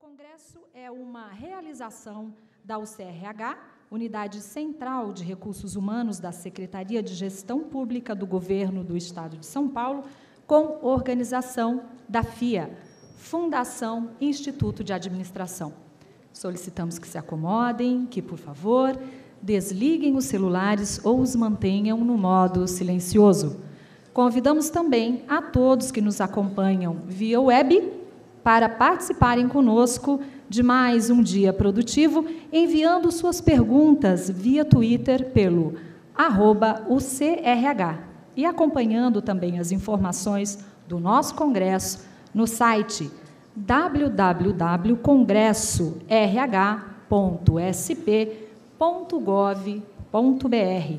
Congresso é uma realização da UCRH, Unidade Central de Recursos Humanos da Secretaria de Gestão Pública do Governo do Estado de São Paulo, com organização da FIA, Fundação Instituto de Administração. Solicitamos que se acomodem, que, por favor, desliguem os celulares ou os mantenham no modo silencioso. Convidamos também a todos que nos acompanham via web para participarem conosco de mais um dia produtivo, enviando suas perguntas via Twitter pelo UCRH e acompanhando também as informações do nosso congresso no site www.congresso.rh.sp.gov.br.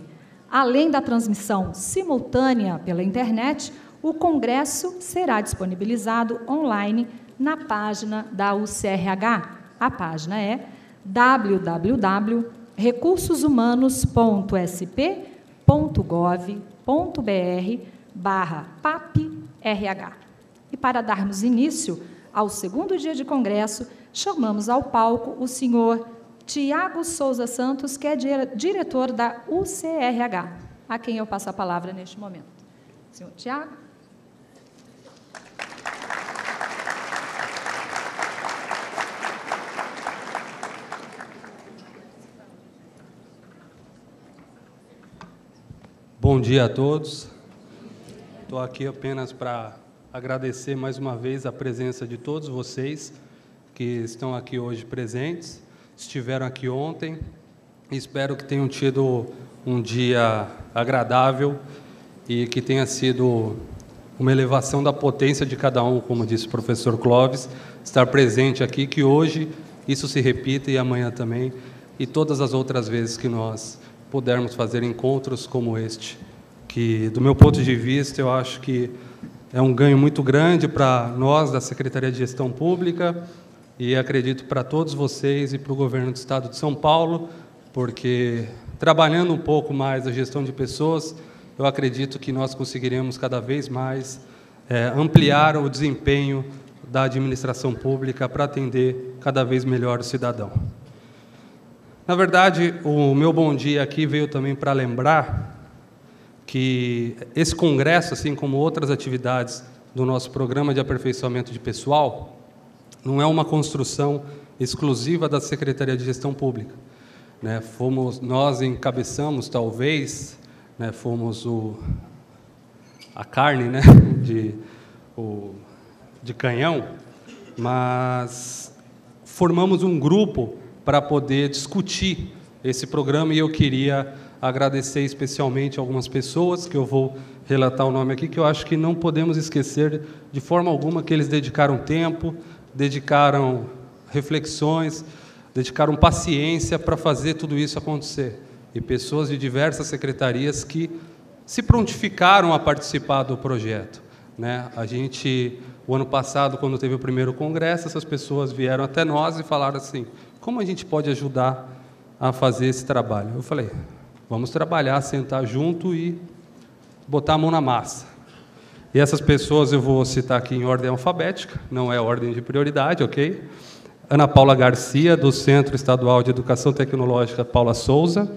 Além da transmissão simultânea pela internet, o congresso será disponibilizado online na página da UCRH. A página é www.recursoshumanos.sp.gov.br barra PAPRH. E para darmos início ao segundo dia de congresso, chamamos ao palco o senhor Tiago Souza Santos, que é diretor da UCRH, a quem eu passo a palavra neste momento. Senhor Tiago. Bom dia a todos. Estou aqui apenas para agradecer mais uma vez a presença de todos vocês que estão aqui hoje presentes, estiveram aqui ontem. Espero que tenham tido um dia agradável e que tenha sido uma elevação da potência de cada um, como disse o professor Clóvis, estar presente aqui, que hoje isso se repita e amanhã também, e todas as outras vezes que nós pudermos fazer encontros como este, que, do meu ponto de vista, eu acho que é um ganho muito grande para nós da Secretaria de Gestão Pública e acredito para todos vocês e para o governo do Estado de São Paulo, porque trabalhando um pouco mais a gestão de pessoas, eu acredito que nós conseguiremos cada vez mais é, ampliar o desempenho da administração pública para atender cada vez melhor o cidadão. Na verdade, o meu bom dia aqui veio também para lembrar que esse congresso, assim como outras atividades do nosso programa de aperfeiçoamento de pessoal, não é uma construção exclusiva da Secretaria de Gestão Pública. Né? Fomos nós encabeçamos, talvez, né? fomos o, a carne, né? de, o, de canhão, mas formamos um grupo para poder discutir esse programa e eu queria agradecer especialmente algumas pessoas que eu vou relatar o nome aqui que eu acho que não podemos esquecer de forma alguma que eles dedicaram tempo, dedicaram reflexões, dedicaram paciência para fazer tudo isso acontecer. E pessoas de diversas secretarias que se prontificaram a participar do projeto. Né? A gente, o ano passado, quando teve o primeiro congresso, essas pessoas vieram até nós e falaram assim: como a gente pode ajudar a fazer esse trabalho? Eu falei, vamos trabalhar, sentar junto e botar a mão na massa. E essas pessoas eu vou citar aqui em ordem alfabética, não é ordem de prioridade, ok? Ana Paula Garcia, do Centro Estadual de Educação Tecnológica Paula Souza.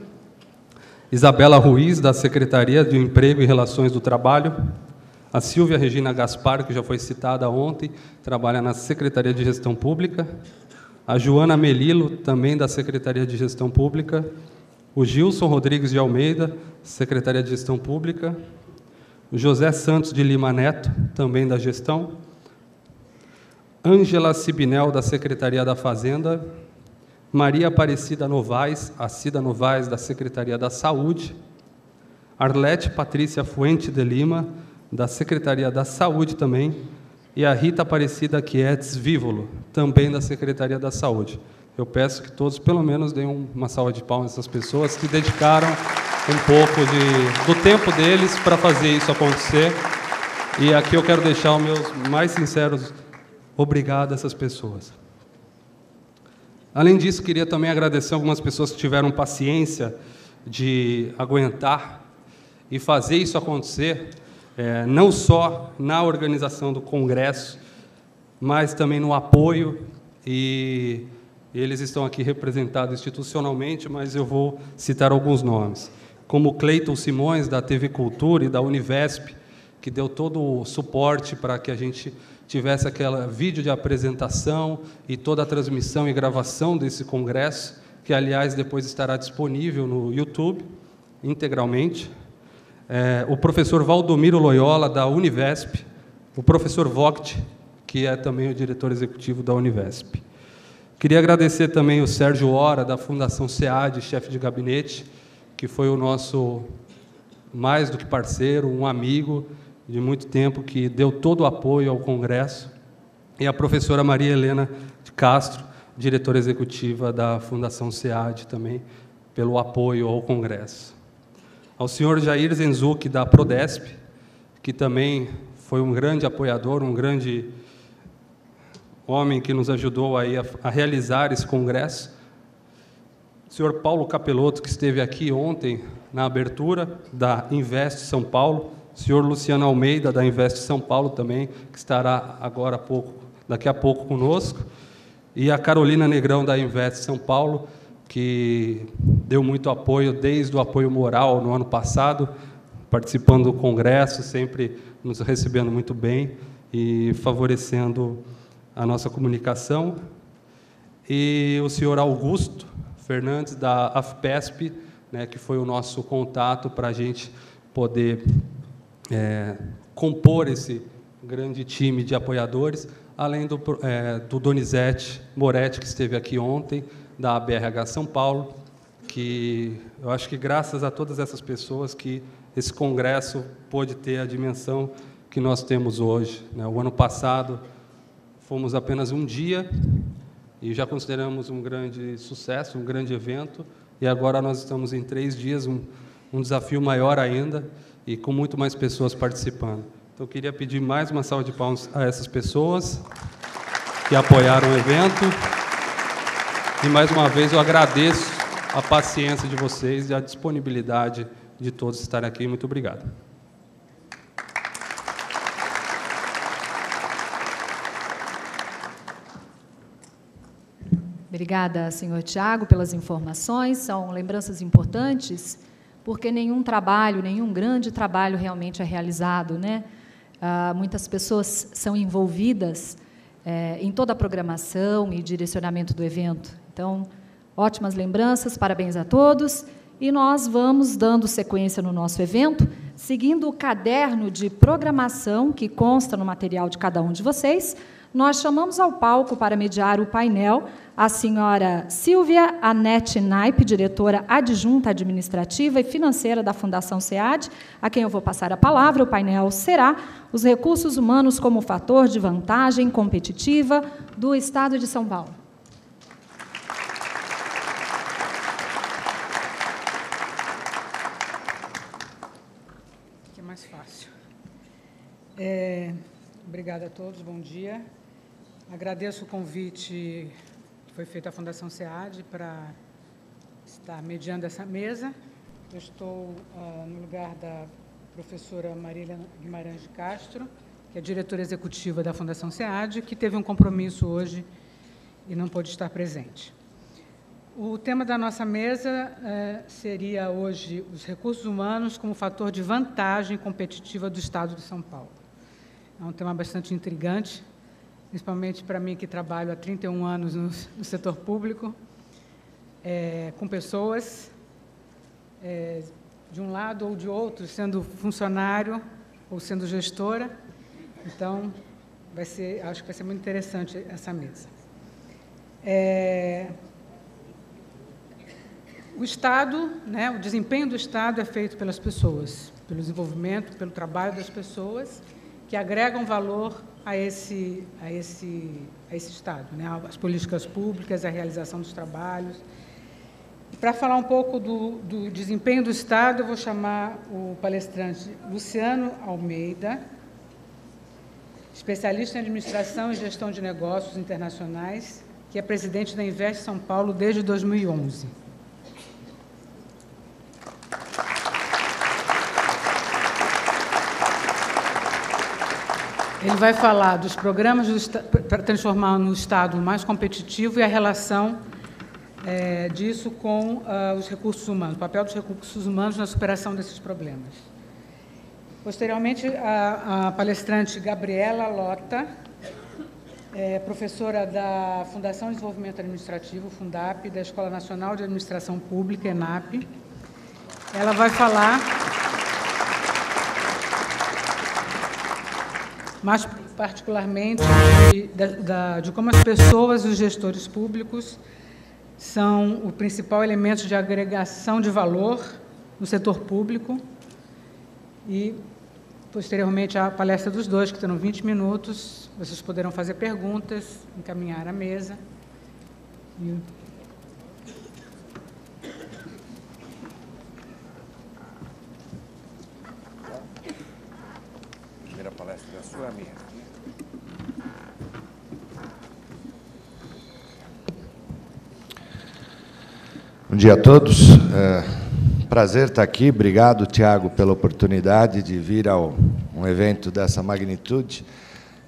Isabela Ruiz, da Secretaria de Emprego e Relações do Trabalho. A Silvia Regina Gaspar, que já foi citada ontem, trabalha na Secretaria de Gestão Pública a Joana Melilo, também da Secretaria de Gestão Pública, o Gilson Rodrigues de Almeida, Secretaria de Gestão Pública, o José Santos de Lima Neto, também da Gestão, Ângela Sibinel, da Secretaria da Fazenda, Maria Aparecida Novaes, Cida Novaes, da Secretaria da Saúde, Arlete Patrícia Fuente de Lima, da Secretaria da Saúde também, e a Rita Aparecida Quietes Vívolo, também da Secretaria da Saúde. Eu peço que todos, pelo menos, deem uma salva de palmas a essas pessoas que dedicaram um pouco de, do tempo deles para fazer isso acontecer. E aqui eu quero deixar os meus mais sinceros obrigado a essas pessoas. Além disso, queria também agradecer algumas pessoas que tiveram paciência de aguentar e fazer isso acontecer é, não só na organização do Congresso, mas também no apoio e eles estão aqui representados institucionalmente, mas eu vou citar alguns nomes, como Cleiton Simões, da TV Cultura e da Univesp, que deu todo o suporte para que a gente tivesse aquela vídeo de apresentação e toda a transmissão e gravação desse congresso, que, aliás, depois estará disponível no YouTube, integralmente. É, o professor Valdomiro Loyola, da Univesp, o professor Vogt, que é também o diretor executivo da Univesp. Queria agradecer também o Sérgio Hora, da Fundação SEAD, chefe de gabinete, que foi o nosso mais do que parceiro, um amigo de muito tempo, que deu todo o apoio ao Congresso, e a professora Maria Helena de Castro, diretora executiva da Fundação SEAD também, pelo apoio ao Congresso. Ao senhor Jair Zenzuki, da Prodesp, que também foi um grande apoiador, um grande homem que nos ajudou aí a, a realizar esse congresso. O senhor Paulo Capelotto, que esteve aqui ontem na abertura da Invest São Paulo, o senhor Luciano Almeida, da Invest São Paulo também, que estará agora pouco, daqui a pouco conosco, e a Carolina Negrão, da Invest São Paulo, que deu muito apoio, desde o apoio moral no ano passado, participando do congresso, sempre nos recebendo muito bem e favorecendo a nossa comunicação. E o senhor Augusto Fernandes, da AFPESP, né, que foi o nosso contato para a gente poder é, compor esse grande time de apoiadores, além do, é, do Donizete Moretti, que esteve aqui ontem, da BRH São Paulo, que eu acho que graças a todas essas pessoas que esse congresso pôde ter a dimensão que nós temos hoje. Né? O ano passado fomos apenas um dia e já consideramos um grande sucesso, um grande evento, e agora nós estamos em três dias, um, um desafio maior ainda, e com muito mais pessoas participando. Então, eu queria pedir mais uma salva de palmas a essas pessoas que apoiaram o evento. E, mais uma vez, eu agradeço a paciência de vocês e a disponibilidade de todos estarem aqui. Muito obrigado. Obrigada, senhor Tiago, pelas informações. São lembranças importantes porque nenhum trabalho, nenhum grande trabalho realmente é realizado. Né? Ah, muitas pessoas são envolvidas é, em toda a programação e direcionamento do evento. Então, ótimas lembranças, parabéns a todos. E nós vamos dando sequência no nosso evento, seguindo o caderno de programação que consta no material de cada um de vocês. Nós chamamos ao palco para mediar o painel a senhora Silvia Anete Naipe, diretora adjunta administrativa e financeira da Fundação SEAD, a quem eu vou passar a palavra. O painel será os recursos humanos como fator de vantagem competitiva do Estado de São Paulo. Que é mais fácil. É, obrigada a todos, bom dia. Agradeço o convite foi feita a Fundação SEAD para estar mediando essa mesa. Eu estou uh, no lugar da professora Marília Guimarães de Castro, que é diretora executiva da Fundação SEAD, que teve um compromisso hoje e não pôde estar presente. O tema da nossa mesa uh, seria hoje os recursos humanos como fator de vantagem competitiva do Estado de São Paulo. É um tema bastante intrigante, principalmente para mim que trabalho há 31 anos no, no setor público, é, com pessoas, é, de um lado ou de outro, sendo funcionário ou sendo gestora. Então, vai ser, acho que vai ser muito interessante essa mesa. É, o Estado, né, o desempenho do Estado é feito pelas pessoas, pelo desenvolvimento, pelo trabalho das pessoas, que agregam valor a esse, a esse, a esse Estado, né? as políticas públicas, a realização dos trabalhos. Para falar um pouco do, do, desempenho do Estado, eu vou chamar o palestrante Luciano Almeida, especialista em administração e gestão de negócios internacionais, que é presidente da Invest São Paulo desde 2011. Ele vai falar dos programas para transformar no Estado mais competitivo e a relação é, disso com uh, os recursos humanos, o papel dos recursos humanos na superação desses problemas. Posteriormente, a, a palestrante Gabriela Lota, é professora da Fundação de Desenvolvimento Administrativo, Fundap, da Escola Nacional de Administração Pública, ENAP. Ela vai falar mais particularmente de, de, de como as pessoas e os gestores públicos são o principal elemento de agregação de valor no setor público e, posteriormente, a palestra dos dois, que terão 20 minutos. Vocês poderão fazer perguntas, encaminhar à mesa. E Bom dia a todos. É, prazer estar aqui. Obrigado, Tiago, pela oportunidade de vir a um evento dessa magnitude.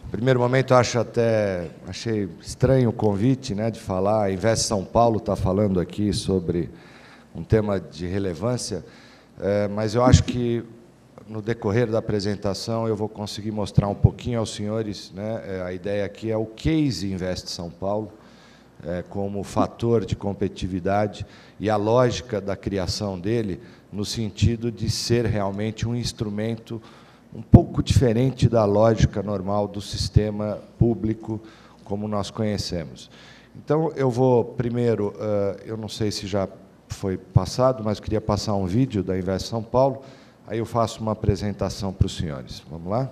No primeiro momento, acho até achei estranho o convite, né, de falar. A Invest São Paulo está falando aqui sobre um tema de relevância, é, mas eu acho que no decorrer da apresentação eu vou conseguir mostrar um pouquinho aos senhores, né, é, a ideia aqui é o case Invest São Paulo é, como fator de competitividade e a lógica da criação dele no sentido de ser realmente um instrumento um pouco diferente da lógica normal do sistema público como nós conhecemos. Então, eu vou primeiro, eu não sei se já foi passado, mas queria passar um vídeo da Invest São Paulo, aí eu faço uma apresentação para os senhores. Vamos lá?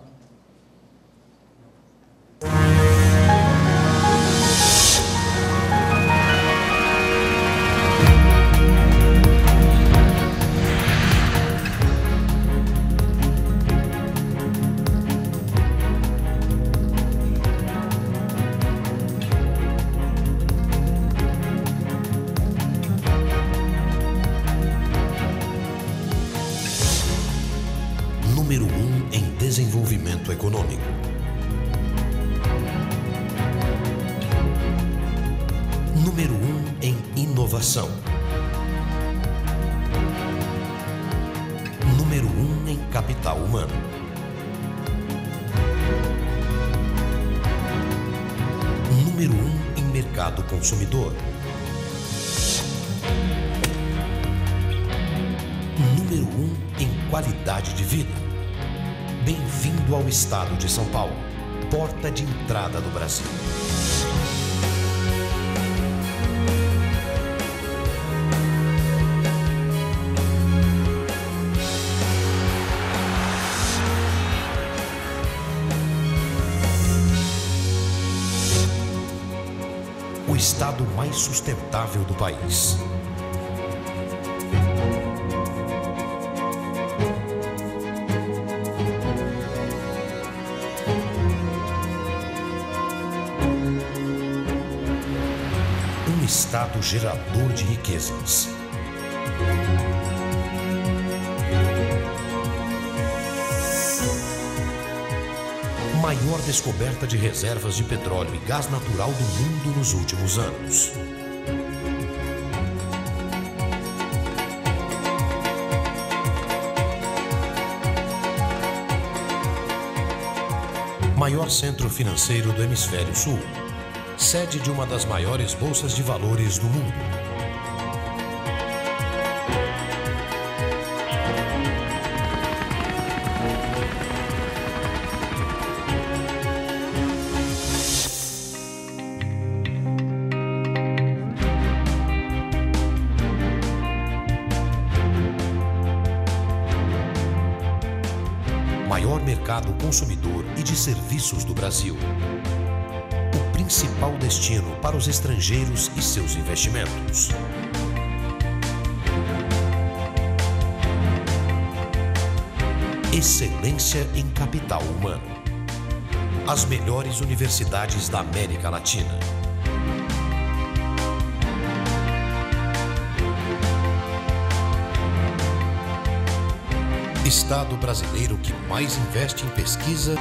Estado gerador de riquezas. maior descoberta de reservas de petróleo e gás natural do mundo nos últimos anos. Maior centro financeiro do Hemisfério Sul, sede de uma das maiores bolsas de valores do mundo consumidor e de serviços do Brasil. Destino para os estrangeiros e seus investimentos. Excelência em capital humano. As melhores universidades da América Latina. Estado brasileiro que mais investe em pesquisa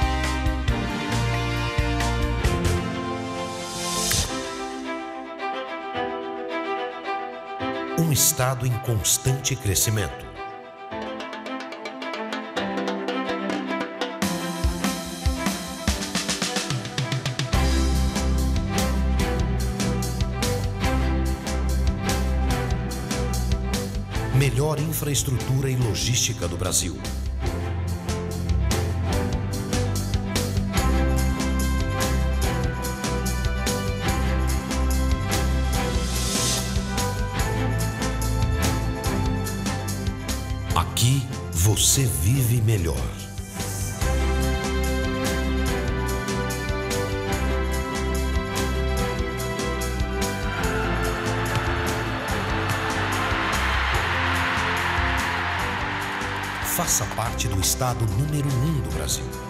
estado em constante crescimento. Melhor infraestrutura e logística do Brasil. Você vive melhor. Faça parte do estado número um do Brasil.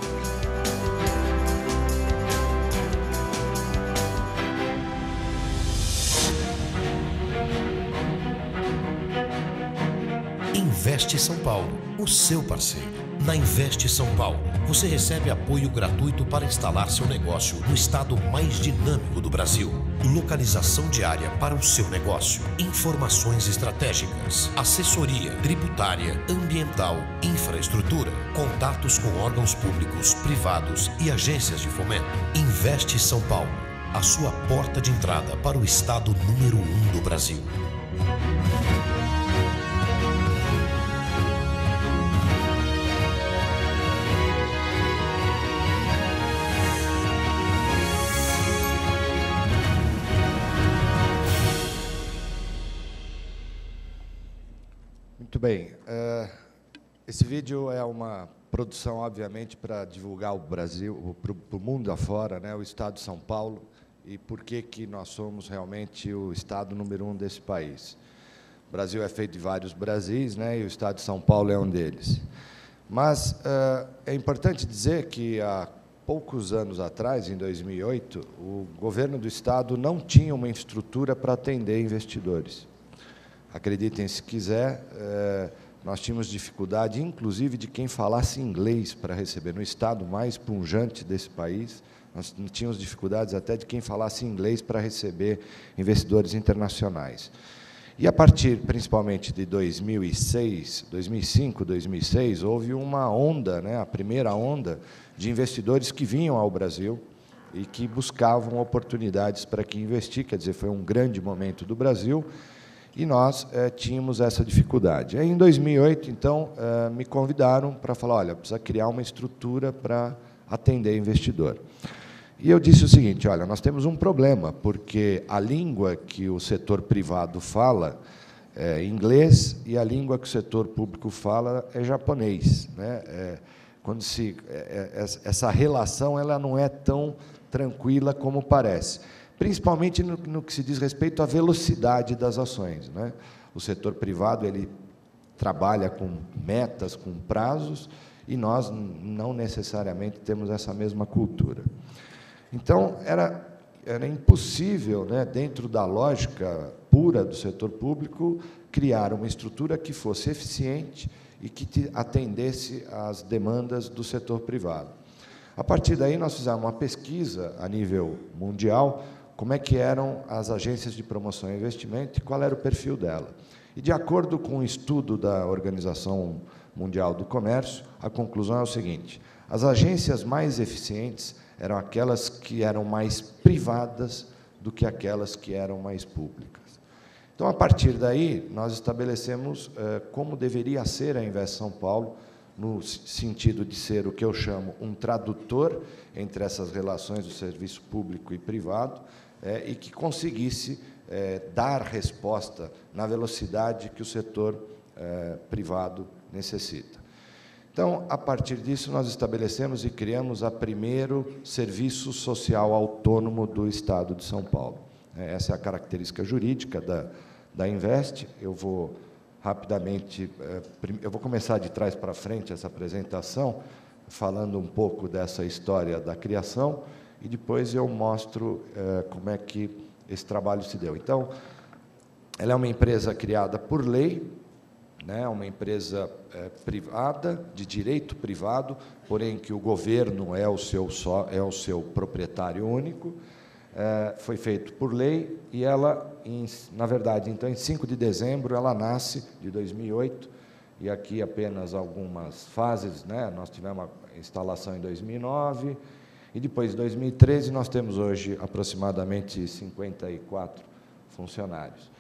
Investe São Paulo, o seu parceiro. Na Investe São Paulo, você recebe apoio gratuito para instalar seu negócio no estado mais dinâmico do Brasil. Localização diária para o seu negócio, informações estratégicas, assessoria tributária, ambiental, infraestrutura, contatos com órgãos públicos, privados e agências de fomento. Investe São Paulo, a sua porta de entrada para o estado número um do Brasil. Esse vídeo é uma produção, obviamente, para divulgar o Brasil, para o mundo afora, né, o Estado de São Paulo, e por que, que nós somos realmente o Estado número um desse país. O Brasil é feito de vários Brasis, né, e o Estado de São Paulo é um deles. Mas eh, é importante dizer que há poucos anos atrás, em 2008, o governo do Estado não tinha uma estrutura para atender investidores. Acreditem se quiser, eh, nós tínhamos dificuldade, inclusive, de quem falasse inglês para receber. No estado mais punjante desse país, nós tínhamos dificuldades até de quem falasse inglês para receber investidores internacionais. E a partir, principalmente, de 2006, 2005, 2006, houve uma onda, né, a primeira onda, de investidores que vinham ao Brasil e que buscavam oportunidades para que investir, quer dizer, foi um grande momento do Brasil, e nós eh, tínhamos essa dificuldade. Aí, em 2008, então, eh, me convidaram para falar, olha, precisa criar uma estrutura para atender investidor. E eu disse o seguinte, olha, nós temos um problema, porque a língua que o setor privado fala é inglês e a língua que o setor público fala é japonês. Né? É, quando se, é, é, essa relação ela não é tão tranquila como parece principalmente no, no, que se diz respeito à velocidade das ações. Né? O setor privado ele trabalha com metas, com prazos, e nós não necessariamente temos essa mesma cultura. Então, era, era impossível, né, dentro da lógica pura do setor público, criar uma estrutura que fosse eficiente e que atendesse às demandas do setor privado. A partir daí, nós fizemos uma pesquisa a nível mundial como é que eram as agências de promoção e investimento e qual era o perfil dela. E, de acordo com um estudo da Organização Mundial do Comércio, a conclusão é o seguinte, as agências mais eficientes eram aquelas que eram mais privadas do que aquelas que eram mais públicas. Então, a partir daí, nós estabelecemos eh, como deveria ser a Invest São Paulo, no sentido de ser o que eu chamo um tradutor entre essas relações do serviço público e privado, é, e que conseguisse é, dar resposta na velocidade que o setor é, privado necessita. Então, a partir disso, nós estabelecemos e criamos a primeiro serviço social autônomo do Estado de São Paulo. Essa é a característica jurídica da, da Invest. Eu vou rapidamente, eu vou começar de trás para frente essa apresentação, falando um pouco dessa história da criação, e depois eu mostro como é que esse trabalho se deu. Então, ela é uma empresa criada por lei, né, uma empresa é, privada, de direito privado, porém que o governo é o seu, só, é o seu proprietário único. é, foi feito por lei e ela, em, na verdade, então, em 5 de dezembro, ela nasce de 2008 e aqui apenas algumas fases, né? Nós tivemos a instalação em 2009 e depois, em 2013, nós temos hoje aproximadamente 54 funcionários.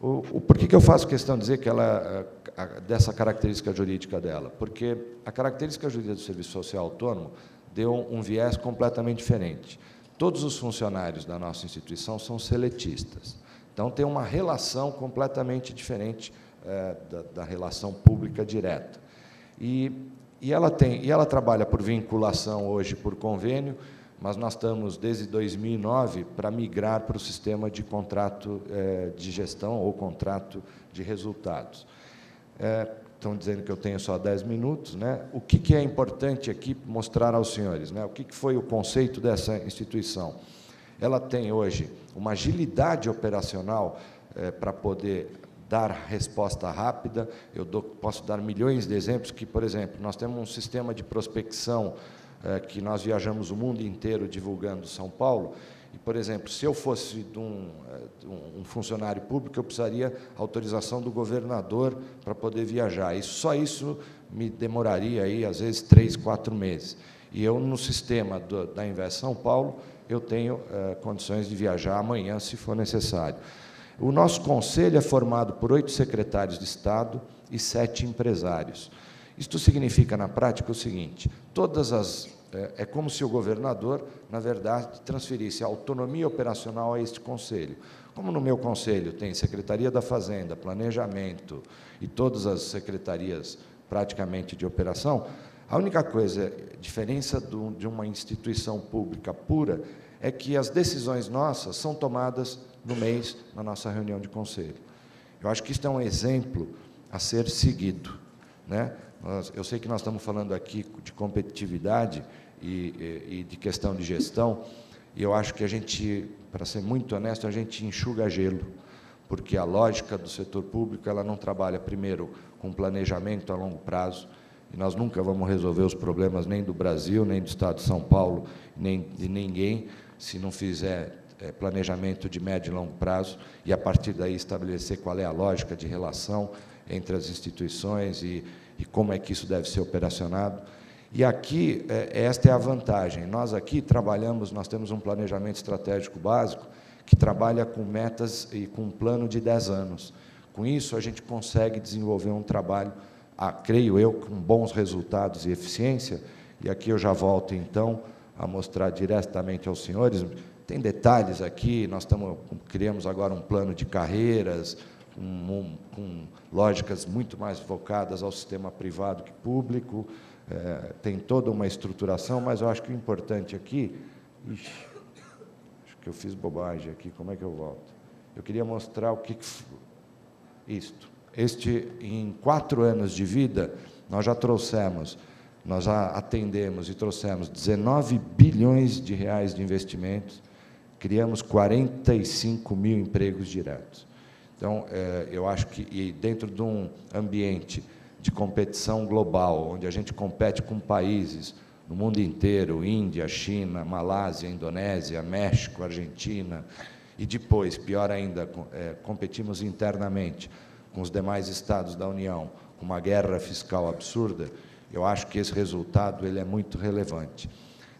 O, o, por que, que eu faço questão de dizer que ela, a, a, dessa característica jurídica dela? Porque a característica jurídica do serviço social autônomo deu um viés completamente diferente. Todos os funcionários da nossa instituição são seletistas. Então, tem uma relação completamente diferente é, da, da, relação pública direta. E, e, ela tem, e ela trabalha por vinculação hoje por convênio, mas nós estamos, desde 2009, para migrar para o sistema de contrato é, de gestão ou contrato de resultados. É, estão dizendo que eu tenho só 10 minutos. Né? O que, que é importante aqui mostrar aos senhores? Né? O que, que foi o conceito dessa instituição? Ela tem hoje uma agilidade operacional é, para poder dar resposta rápida. Eu dou, posso dar milhões de exemplos que, por exemplo, nós temos um sistema de prospecção é, que nós viajamos o mundo inteiro divulgando São Paulo. E, por exemplo, se eu fosse de um, é, um funcionário público, eu precisaria autorização do governador para poder viajar. E só isso me demoraria aí às vezes três, quatro meses. E eu no sistema do, da Invest São Paulo eu tenho é, condições de viajar amanhã, se for necessário. O nosso conselho é formado por oito secretários de Estado e sete empresários. Isto significa, na prática, o seguinte: todas as. É, é como se o governador, na verdade, transferisse a autonomia operacional a este conselho. Como no meu conselho tem Secretaria da Fazenda, Planejamento e todas as secretarias praticamente de operação, a única coisa, diferença de uma instituição pública pura, é que as decisões nossas são tomadas no mês, na nossa reunião de conselho. Eu acho que isto é um exemplo a ser seguido. Né? Eu sei que nós estamos falando aqui de competitividade e, e, e de questão de gestão, e eu acho que a gente, para ser muito honesto, a gente enxuga gelo, porque a lógica do setor público ela não trabalha primeiro com planejamento a longo prazo, e nós nunca vamos resolver os problemas nem do Brasil, nem do Estado de São Paulo, nem de ninguém, se não fizer planejamento de médio e longo prazo e, a partir daí, estabelecer qual é a lógica de relação entre as instituições e, e como é que isso deve ser operacionado. E aqui, é, esta é a vantagem. Nós aqui trabalhamos, nós temos um planejamento estratégico básico que trabalha com metas e com um plano de 10 anos. Com isso, a gente consegue desenvolver um trabalho, creio eu, com bons resultados e eficiência. E aqui eu já volto, então, a mostrar diretamente aos senhores. Tem detalhes aqui, nós estamos, criamos agora um plano de carreiras, com, com lógicas muito mais focadas ao sistema privado que público, é, tem toda uma estruturação, mas eu acho que o importante aqui. Ixi, acho que eu fiz bobagem aqui, como é que eu volto? Eu queria mostrar o que. que isto. Este, em quatro anos de vida, nós já trouxemos, nós já atendemos e trouxemos 19 bilhões de reais de investimentos, criamos 45 mil empregos diretos. Então, é, eu acho que dentro de um ambiente de competição global, onde a gente compete com países no mundo inteiro, Índia, China, Malásia, Indonésia, México, Argentina, e depois, pior ainda, é, competimos internamente com os demais estados da União, com uma guerra fiscal absurda, eu acho que esse resultado ele é muito relevante.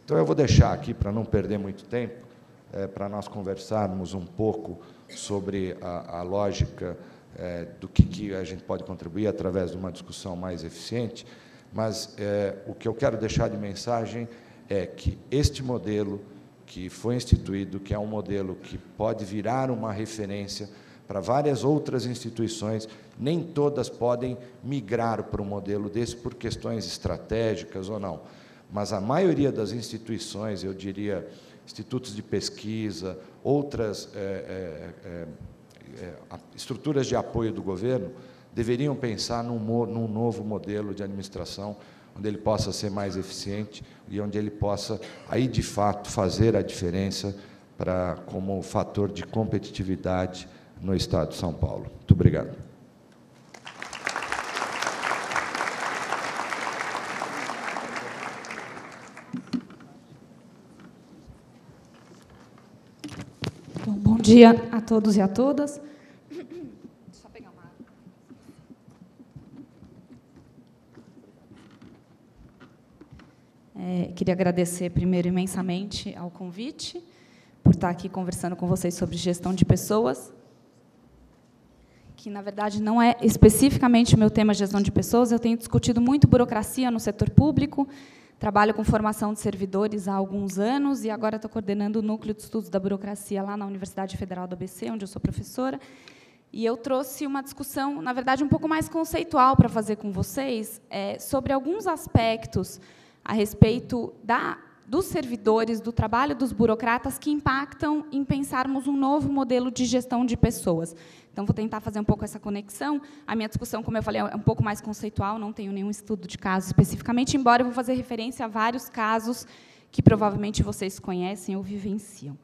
Então, eu vou deixar aqui, para não perder muito tempo, é, para nós conversarmos um pouco sobre a, a lógica é, do que, que, a gente pode contribuir através de uma discussão mais eficiente, mas é, o que eu quero deixar de mensagem é que este modelo que foi instituído, que é um modelo que pode virar uma referência para várias outras instituições, nem todas podem migrar para um modelo desse por questões estratégicas ou não, mas a maioria das instituições, eu diria, institutos de pesquisa, outras é, é, é, é estruturas de apoio do governo, deveriam pensar num, num novo modelo de administração, onde ele possa ser mais eficiente e onde ele possa, aí de fato, fazer a diferença para, como fator de competitividade no Estado de São Paulo. Muito obrigado. Dia a todos e a todas. É, queria agradecer primeiro imensamente ao convite, por estar aqui conversando com vocês sobre gestão de pessoas, que na verdade não é especificamente o meu tema gestão de pessoas, eu tenho discutido muito burocracia no setor público, trabalho com formação de servidores há alguns anos e agora estou coordenando o núcleo de estudos da burocracia lá na Universidade Federal do ABC, onde eu sou professora. E eu trouxe uma discussão, na verdade, um pouco mais conceitual para fazer com vocês, é, sobre alguns aspectos a respeito da, dos servidores, do trabalho dos burocratas que impactam em pensarmos um novo modelo de gestão de pessoas. Então, vou tentar fazer um pouco essa conexão. A minha discussão, como eu falei, é um pouco mais conceitual, não tenho nenhum estudo de caso especificamente, embora eu vou fazer referência a vários casos que provavelmente vocês conhecem ou vivenciam.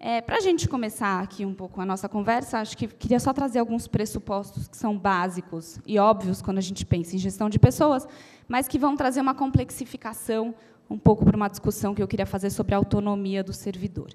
É, Para a gente começar aqui um pouco a nossa conversa, acho que queria só trazer alguns pressupostos que são básicos e óbvios quando a gente pensa em gestão de pessoas, mas que vão trazer uma complexificação um pouco para uma discussão que eu queria fazer sobre a autonomia do servidor.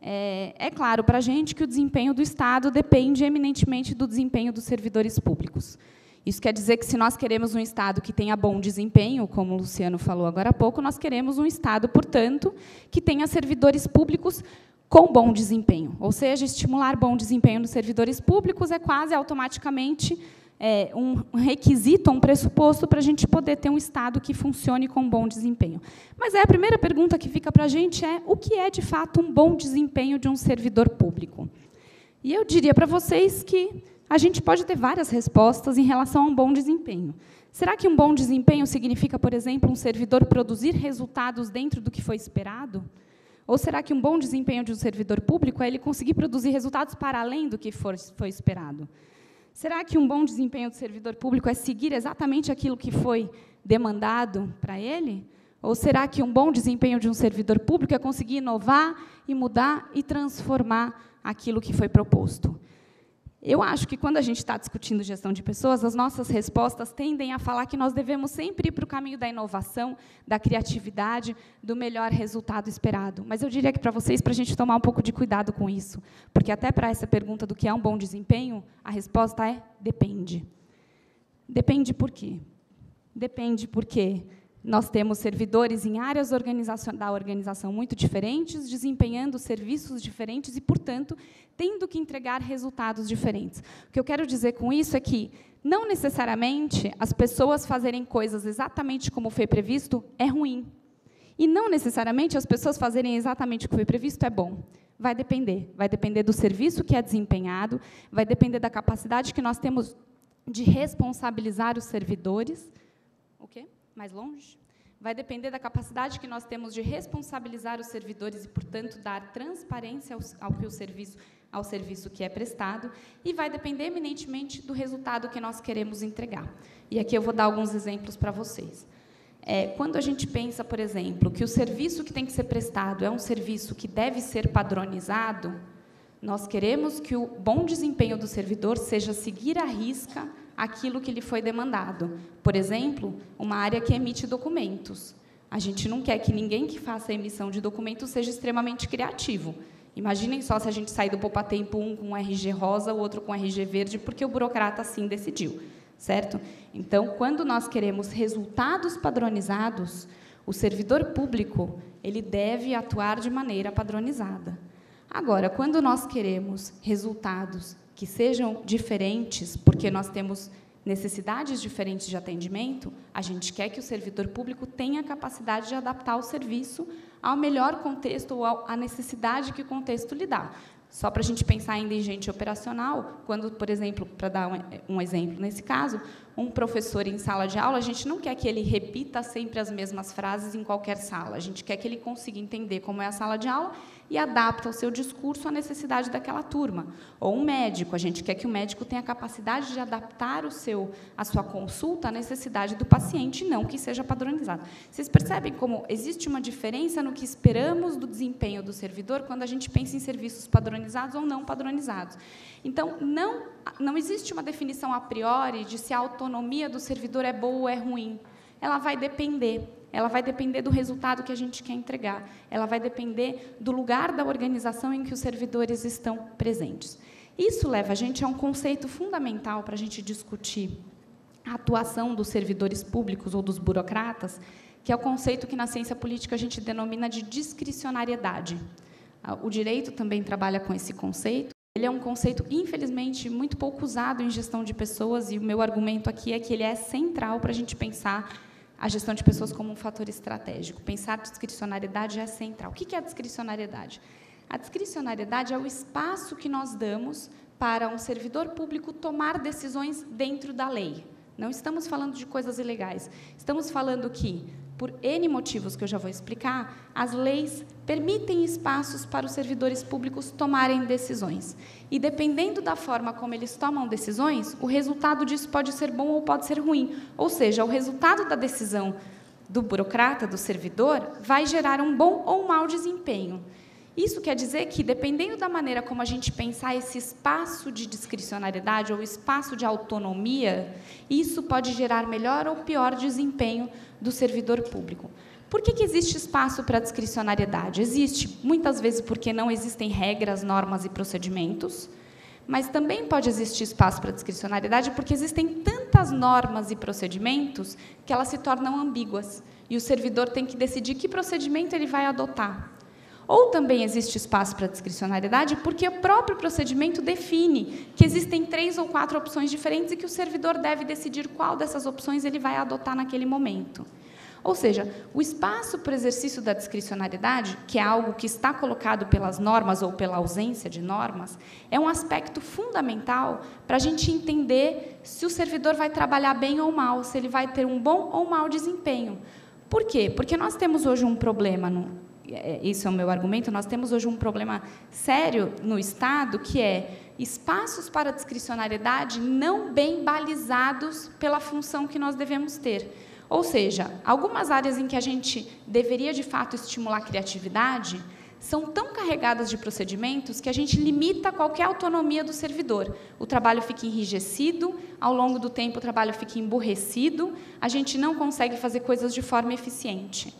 É, é claro para a gente que o desempenho do Estado depende eminentemente do desempenho dos servidores públicos. Isso quer dizer que, se nós queremos um Estado que tenha bom desempenho, como o Luciano falou agora há pouco, nós queremos um Estado, portanto, que tenha servidores públicos com bom desempenho. Ou seja, estimular bom desempenho nos servidores públicos é quase automaticamente é, um requisito, um pressuposto para a gente poder ter um Estado que funcione com bom desempenho. Mas é a primeira pergunta que fica para a gente é o que é, de fato, um bom desempenho de um servidor público? E eu diria para vocês que a gente pode ter várias respostas em relação a um bom desempenho. Será que um bom desempenho significa, por exemplo, um servidor produzir resultados dentro do que foi esperado? Ou será que um bom desempenho de um servidor público é ele conseguir produzir resultados para além do que for, foi esperado? Será que um bom desempenho do servidor público é seguir exatamente aquilo que foi demandado para ele? Ou será que um bom desempenho de um servidor público é conseguir inovar e mudar e transformar aquilo que foi proposto? Eu acho que quando a gente está discutindo gestão de pessoas, as nossas respostas tendem a falar que nós devemos sempre ir para o caminho da inovação, da criatividade, do melhor resultado esperado. Mas eu diria que para vocês, para a gente tomar um pouco de cuidado com isso, porque até para essa pergunta do que é um bom desempenho, a resposta é depende. Depende por quê? Depende porque nós temos servidores em áreas da organização muito diferentes, desempenhando serviços diferentes e, portanto, tendo que entregar resultados diferentes. O que eu quero dizer com isso é que, não necessariamente, as pessoas fazerem coisas exatamente como foi previsto é ruim. E não necessariamente as pessoas fazerem exatamente o que foi previsto é bom. Vai depender. Vai depender do serviço que é desempenhado, vai depender da capacidade que nós temos de responsabilizar os servidores. O quê? Mais longe, vai depender da capacidade que nós temos de responsabilizar os servidores e, portanto, dar transparência ao, ao, que o serviço, ao serviço que é prestado, e vai depender eminentemente do resultado que nós queremos entregar. E aqui eu vou dar alguns exemplos para vocês. É, quando a gente pensa, por exemplo, que o serviço que tem que ser prestado é um serviço que deve ser padronizado, nós queremos que o bom desempenho do servidor seja seguir à risca aquilo que lhe foi demandado. Por exemplo, uma área que emite documentos. A gente não quer que ninguém que faça a emissão de documentos seja extremamente criativo. Imaginem só se a gente sair do poupa tempo um com RG rosa, o outro com RG verde, porque o burocrata assim decidiu, certo? Então, quando nós queremos resultados padronizados, o servidor público ele deve atuar de maneira padronizada. Agora, quando nós queremos resultados que sejam diferentes, porque nós temos necessidades diferentes de atendimento, a gente quer que o servidor público tenha a capacidade de adaptar o serviço ao melhor contexto ou à necessidade que o contexto lhe dá. Só para a gente pensar ainda em gente operacional, quando, por exemplo, para dar um, exemplo nesse caso, um professor em sala de aula, a gente não quer que ele repita sempre as mesmas frases em qualquer sala. A gente quer que ele consiga entender como é a sala de aula e adapta o seu discurso à necessidade daquela turma. Ou um médico, a gente quer que o médico tenha a capacidade de adaptar o seu, a sua consulta à necessidade do paciente, não que seja padronizado. Vocês percebem como existe uma diferença no que esperamos do desempenho do servidor quando a gente pensa em serviços padronizados ou não padronizados. Então, não, não existe uma definição a priori de se a autonomia do servidor é boa ou é ruim. Ela vai depender ela vai depender do resultado que a gente quer entregar, ela vai depender do lugar da organização em que os servidores estão presentes. Isso leva a gente a um conceito fundamental para a gente discutir a atuação dos servidores públicos ou dos burocratas, que é o conceito que na ciência política a gente denomina de discricionariedade. Ah, o direito também trabalha com esse conceito. Ele é um conceito, infelizmente, muito pouco usado em gestão de pessoas, e o meu argumento aqui é que ele é central para a gente pensar a gestão de pessoas como um fator estratégico. Pensar discricionariedade é central. O que é a discricionariedade? A discricionariedade é o espaço que nós damos para um servidor público tomar decisões dentro da lei. Não estamos falando de coisas ilegais. Estamos falando que por N motivos que eu já vou explicar, as leis permitem espaços para os servidores públicos tomarem decisões. E dependendo da forma como eles tomam decisões, o resultado disso pode ser bom ou pode ser ruim. Ou seja, o resultado da decisão do burocrata, do servidor, vai gerar um bom ou um mau desempenho. Isso quer dizer que, dependendo da maneira como a gente pensar esse espaço de discricionariedade ou espaço de autonomia, isso pode gerar melhor ou pior desempenho do servidor público. Por que, que existe espaço para discricionariedade? Existe, muitas vezes, porque não existem regras, normas e procedimentos, mas também pode existir espaço para discricionariedade porque existem tantas normas e procedimentos que elas se tornam ambíguas e o servidor tem que decidir que procedimento ele vai adotar. Ou também existe espaço para discricionariedade porque o próprio procedimento define que existem três ou quatro opções diferentes e que o servidor deve decidir qual dessas opções ele vai adotar naquele momento. Ou seja, o espaço para o exercício da discricionariedade, que é algo que está colocado pelas normas ou pela ausência de normas, é um aspecto fundamental para a gente entender se o servidor vai trabalhar bem ou mal, se ele vai ter um bom ou mau desempenho. Por quê? Porque nós temos hoje um problema no, isso é o meu argumento, nós temos hoje um problema sério no Estado, que é espaços para discricionariedade não bem balizados pela função que nós devemos ter. Ou seja, algumas áreas em que a gente deveria, de fato, estimular a criatividade são tão carregadas de procedimentos que a gente limita qualquer autonomia do servidor. O trabalho fica enrijecido, ao longo do tempo o trabalho fica emburrecido, a gente não consegue fazer coisas de forma eficiente.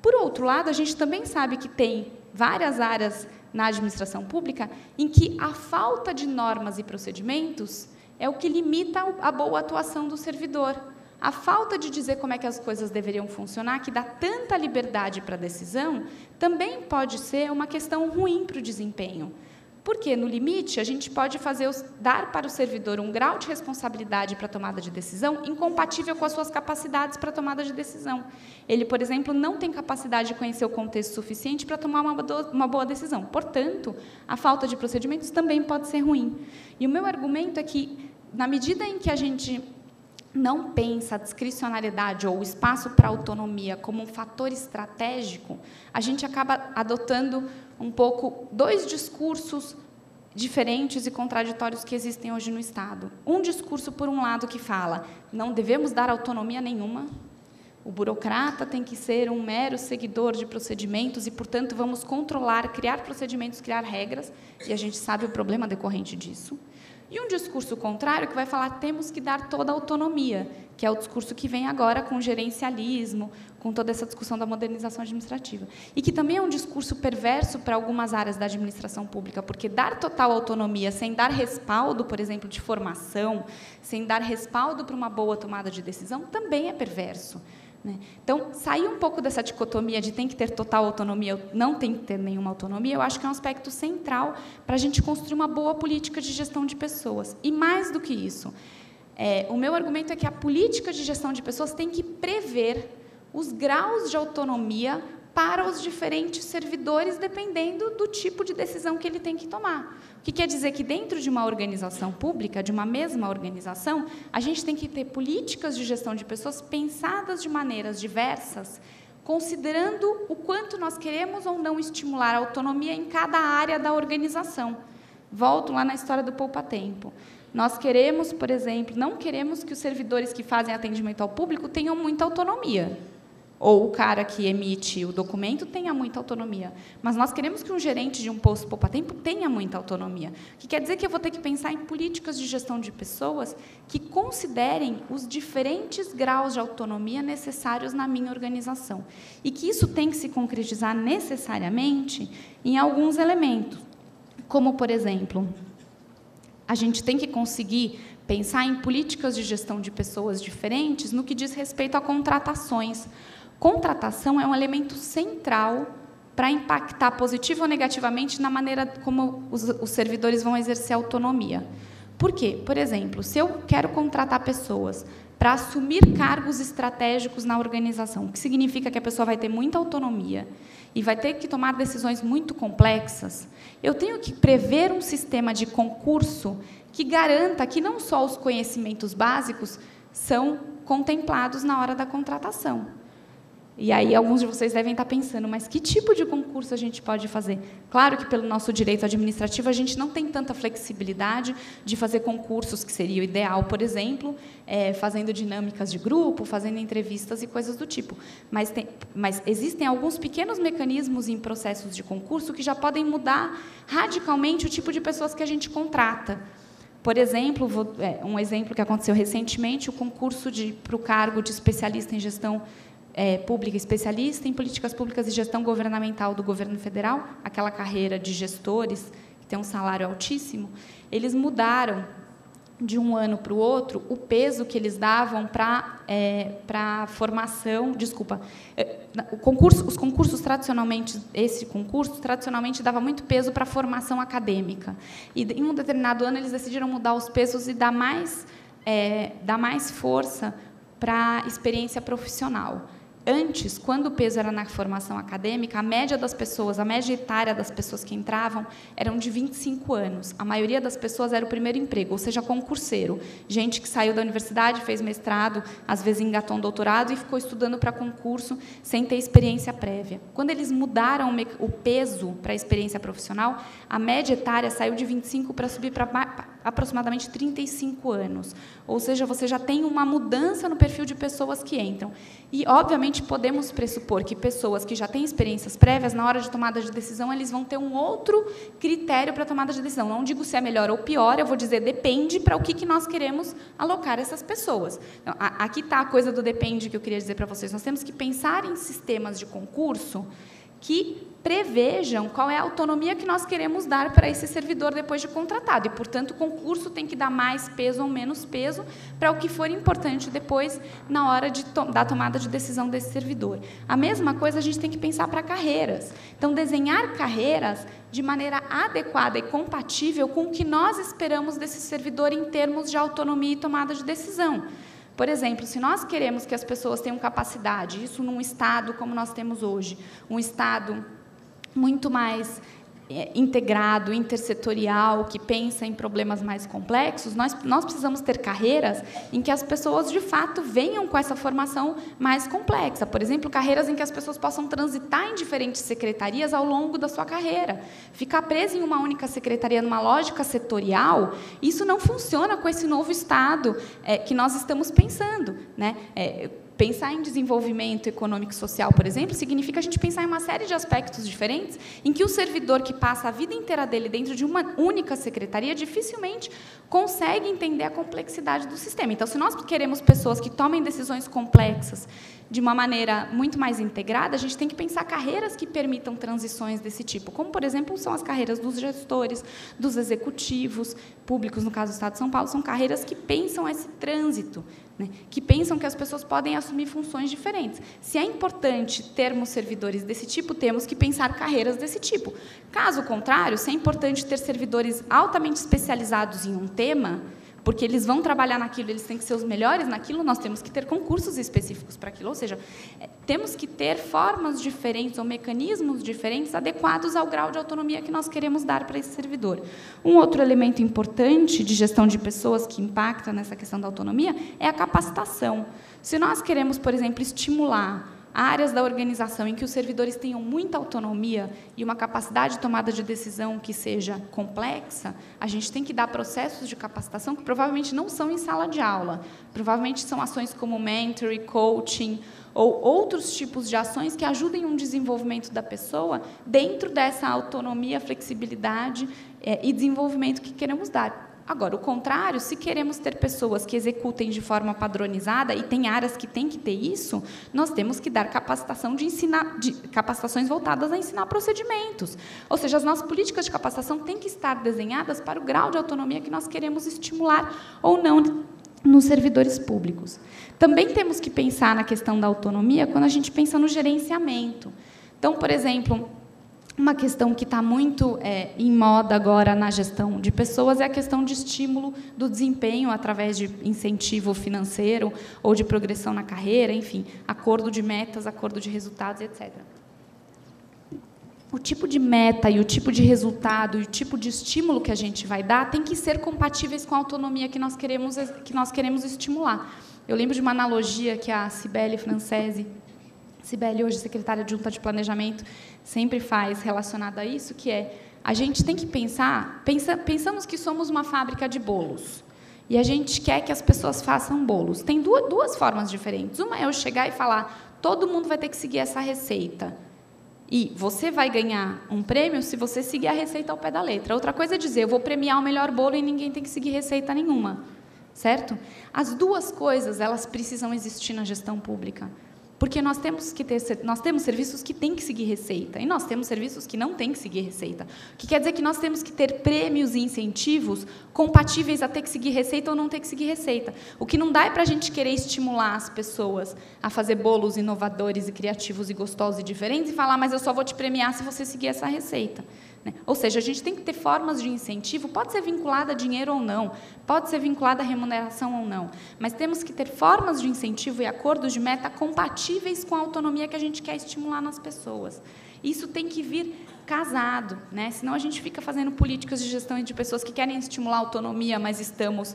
Por outro lado, a gente também sabe que tem várias áreas na administração pública em que a falta de normas e procedimentos é o que limita a boa atuação do servidor. A falta de dizer como é que as coisas deveriam funcionar, que dá tanta liberdade para a decisão, também pode ser uma questão ruim para o desempenho. Porque, no limite, a gente pode fazer os, dar para o servidor um grau de responsabilidade para a tomada de decisão incompatível com as suas capacidades para a tomada de decisão. Ele, por exemplo, não tem capacidade de conhecer o contexto suficiente para tomar uma, uma boa decisão. Portanto, a falta de procedimentos também pode ser ruim. E o meu argumento é que, na medida em que a gente não pensa a discricionariedade ou o espaço para autonomia como um fator estratégico, a gente acaba adotando um pouco dois discursos diferentes e contraditórios que existem hoje no Estado. Um discurso, por um lado, que fala não devemos dar autonomia nenhuma, o burocrata tem que ser um mero seguidor de procedimentos e, portanto, vamos controlar, criar procedimentos, criar regras, e a gente sabe o problema decorrente disso. E um discurso contrário que vai falar temos que dar toda a autonomia, que é o discurso que vem agora com o gerencialismo, com toda essa discussão da modernização administrativa. E que também é um discurso perverso para algumas áreas da administração pública, porque dar total autonomia sem dar respaldo, por exemplo, de formação, sem dar respaldo para uma boa tomada de decisão, também é perverso. Né? Então, sair um pouco dessa dicotomia de tem que ter total autonomia ou não tem que ter nenhuma autonomia, eu acho que é um aspecto central para a gente construir uma boa política de gestão de pessoas. E mais do que isso, é, o meu argumento é que a política de gestão de pessoas tem que prever os graus de autonomia para os diferentes servidores, dependendo do tipo de decisão que ele tem que tomar. O que quer dizer que, dentro de uma organização pública, de uma mesma organização, a gente tem que ter políticas de gestão de pessoas pensadas de maneiras diversas, considerando o quanto nós queremos ou não estimular a autonomia em cada área da organização. Volto lá na história do poupa-tempo. Nós queremos, por exemplo, não queremos que os servidores que fazem atendimento ao público tenham muita autonomia. Ou o cara que emite o documento tenha muita autonomia. Mas nós queremos que um gerente de um posto poupa-tempo tenha muita autonomia. O que quer dizer que eu vou ter que pensar em políticas de gestão de pessoas que considerem os diferentes graus de autonomia necessários na minha organização. E que isso tem que se concretizar necessariamente em alguns elementos. Como, por exemplo, a gente tem que conseguir pensar em políticas de gestão de pessoas diferentes no que diz respeito a contratações. Contratação é um elemento central para impactar positivo ou negativamente na maneira como os, os, servidores vão exercer autonomia. Por quê? Por exemplo, se eu quero contratar pessoas para assumir cargos estratégicos na organização, o que significa que a pessoa vai ter muita autonomia e vai ter que tomar decisões muito complexas, eu tenho que prever um sistema de concurso que garanta que não só os conhecimentos básicos são contemplados na hora da contratação. E aí alguns de vocês devem estar pensando, mas que tipo de concurso a gente pode fazer? Claro que pelo nosso direito administrativo a gente não tem tanta flexibilidade de fazer concursos que seria o ideal, por exemplo, é, fazendo dinâmicas de grupo, fazendo entrevistas e coisas do tipo. Mas, tem, mas existem alguns pequenos mecanismos em processos de concurso que já podem mudar radicalmente o tipo de pessoas que a gente contrata. Por exemplo, vou, é, um exemplo que aconteceu recentemente, o concurso para o cargo de especialista em gestão é, pública, especialista em políticas públicas e gestão governamental do governo federal, aquela carreira de gestores, que tem um salário altíssimo, eles mudaram de um ano para o outro o peso que eles davam para é, para formação desculpa é, concurso os concursos tradicionalmente esse concurso tradicionalmente dava muito peso para a formação acadêmica. E em um determinado ano eles decidiram mudar os pesos e dar mais é, dar mais força para a experiência profissional Antes, quando o peso era na formação acadêmica, a média das pessoas, a média etária das pessoas que entravam eram de 25 anos. A maioria das pessoas era o primeiro emprego, ou seja, concurseiro. Gente que saiu da universidade, fez mestrado, às vezes engatou um doutorado e ficou estudando para concurso sem ter experiência prévia. Quando eles mudaram o peso para a experiência profissional, a média etária saiu de 25 para subir para aproximadamente 35 anos. Ou seja, você já tem uma mudança no perfil de pessoas que entram. E, obviamente, podemos pressupor que pessoas que já têm experiências prévias, na hora de tomada de decisão, eles vão ter um outro critério para tomada de decisão. Não digo se é melhor ou pior, eu vou dizer depende para o que, que nós queremos alocar essas pessoas. Então, aqui está a coisa do depende que eu queria dizer para vocês. Nós temos que pensar em sistemas de concurso que prevejam qual é a autonomia que nós queremos dar para esse servidor depois de contratado. E, portanto, o concurso tem que dar mais peso ou menos peso para o que for importante depois na hora de to da tomada de decisão desse servidor. A mesma coisa a gente tem que pensar para carreiras. Então, desenhar carreiras de maneira adequada e compatível com o que nós esperamos desse servidor em termos de autonomia e tomada de decisão. Por exemplo, se nós queremos que as pessoas tenham capacidade, isso num Estado como nós temos hoje, um Estado muito mais é, integrado, intersetorial, que pensa em problemas mais complexos, nós, nós precisamos ter carreiras em que as pessoas, de fato, venham com essa formação mais complexa. Por exemplo, carreiras em que as pessoas possam transitar em diferentes secretarias ao longo da sua carreira. Ficar preso em uma única secretaria, numa lógica setorial, isso não funciona com esse novo Estado é, que nós estamos pensando. Né? É, Pensar em desenvolvimento econômico e social, por exemplo, significa a gente pensar em uma série de aspectos diferentes em que o servidor que passa a vida inteira dele dentro de uma única secretaria dificilmente consegue entender a complexidade do sistema. Então, se nós queremos pessoas que tomem decisões complexas de uma maneira muito mais integrada, a gente tem que pensar carreiras que permitam transições desse tipo, como, por exemplo, são as carreiras dos gestores, dos executivos públicos, no caso do Estado de São Paulo, são carreiras que pensam esse trânsito né, que pensam que as pessoas podem assumir funções diferentes. Se é importante termos servidores desse tipo, temos que pensar carreiras desse tipo. Caso contrário, se é importante ter servidores altamente especializados em um tema, porque eles vão trabalhar naquilo, eles têm que ser os melhores naquilo, nós temos que ter concursos específicos para aquilo, ou seja, é, temos que ter formas diferentes ou mecanismos diferentes adequados ao grau de autonomia que nós queremos dar para esse servidor. Um outro elemento importante de gestão de pessoas que impacta nessa questão da autonomia é a capacitação. Se nós queremos, por exemplo, estimular áreas da organização em que os servidores tenham muita autonomia e uma capacidade de tomada de decisão que seja complexa, a gente tem que dar processos de capacitação que provavelmente não são em sala de aula. Provavelmente são ações como mentoring, coaching ou outros tipos de ações que ajudem um desenvolvimento da pessoa dentro dessa autonomia, flexibilidade é, e desenvolvimento que queremos dar. Agora, o contrário, se queremos ter pessoas que executem de forma padronizada, e tem áreas que têm que ter isso, nós temos que dar capacitação de ensinar, de, capacitações voltadas a ensinar procedimentos. Ou seja, as nossas políticas de capacitação têm que estar desenhadas para o grau de autonomia que nós queremos estimular ou não nos servidores públicos. Também temos que pensar na questão da autonomia quando a gente pensa no gerenciamento. Então, por exemplo, uma questão que está muito é, em moda agora na gestão de pessoas é a questão de estímulo do desempenho através de incentivo financeiro ou de progressão na carreira, enfim, acordo de metas, acordo de resultados, etc. O tipo de meta e o tipo de resultado e o tipo de estímulo que a gente vai dar tem que ser compatíveis com a autonomia que nós queremos que nós queremos estimular. Eu lembro de uma analogia que a Cibele Francese Sibeli, hoje secretária de Junta de Planejamento, sempre faz relacionado a isso, que é a gente tem que pensar, pensa, pensamos que somos uma fábrica de bolos. E a gente quer que as pessoas façam bolos. Tem duas, duas formas diferentes. Uma é eu chegar e falar, todo mundo vai ter que seguir essa receita. E você vai ganhar um prêmio se você seguir a receita ao pé da letra. Outra coisa é dizer, eu vou premiar o melhor bolo e ninguém tem que seguir receita nenhuma. Certo? As duas coisas, elas precisam existir na gestão pública. Porque nós temos que ter, nós temos serviços que têm que seguir receita e nós temos serviços que não têm que seguir receita. O que quer dizer que nós temos que ter prêmios e incentivos compatíveis a ter que seguir receita ou não ter que seguir receita. O que não dá é para a gente querer estimular as pessoas a fazer bolos inovadores e criativos e gostosos e diferentes e falar, mas eu só vou te premiar se você seguir essa receita. Né? Ou seja, a gente tem que ter formas de incentivo, pode ser vinculada a dinheiro ou não, pode ser vinculada a remuneração ou não, mas temos que ter formas de incentivo e acordos de meta compatíveis com a autonomia que a gente quer estimular nas pessoas. Isso tem que vir casado, né? Senão a gente fica fazendo políticas de gestão de pessoas que querem estimular a autonomia, mas estamos,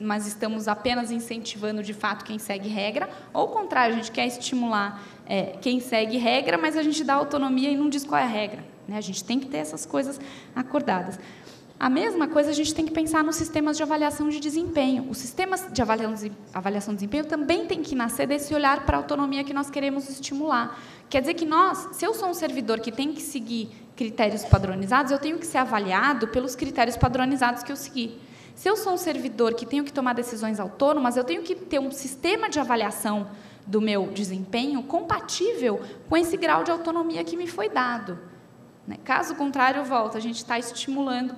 mas estamos apenas incentivando de fato quem segue regra, ou ao contrário, a gente quer estimular é, quem segue regra, mas a gente dá autonomia e não diz qual é a regra. Né? A gente tem que ter essas coisas acordadas. A mesma coisa a gente tem que pensar nos sistemas de avaliação de desempenho. Os sistemas de avaliação de desempenho também têm que nascer desse olhar para a autonomia que nós queremos estimular. Quer dizer que nós, se eu sou um servidor que tem que seguir critérios padronizados, eu tenho que ser avaliado pelos critérios padronizados que eu segui. Se eu sou um servidor que tenho que tomar decisões autônomas, eu tenho que ter um sistema de avaliação do meu desempenho compatível com esse grau de autonomia que me foi dado. Né? Caso contrário, volta, a gente está estimulando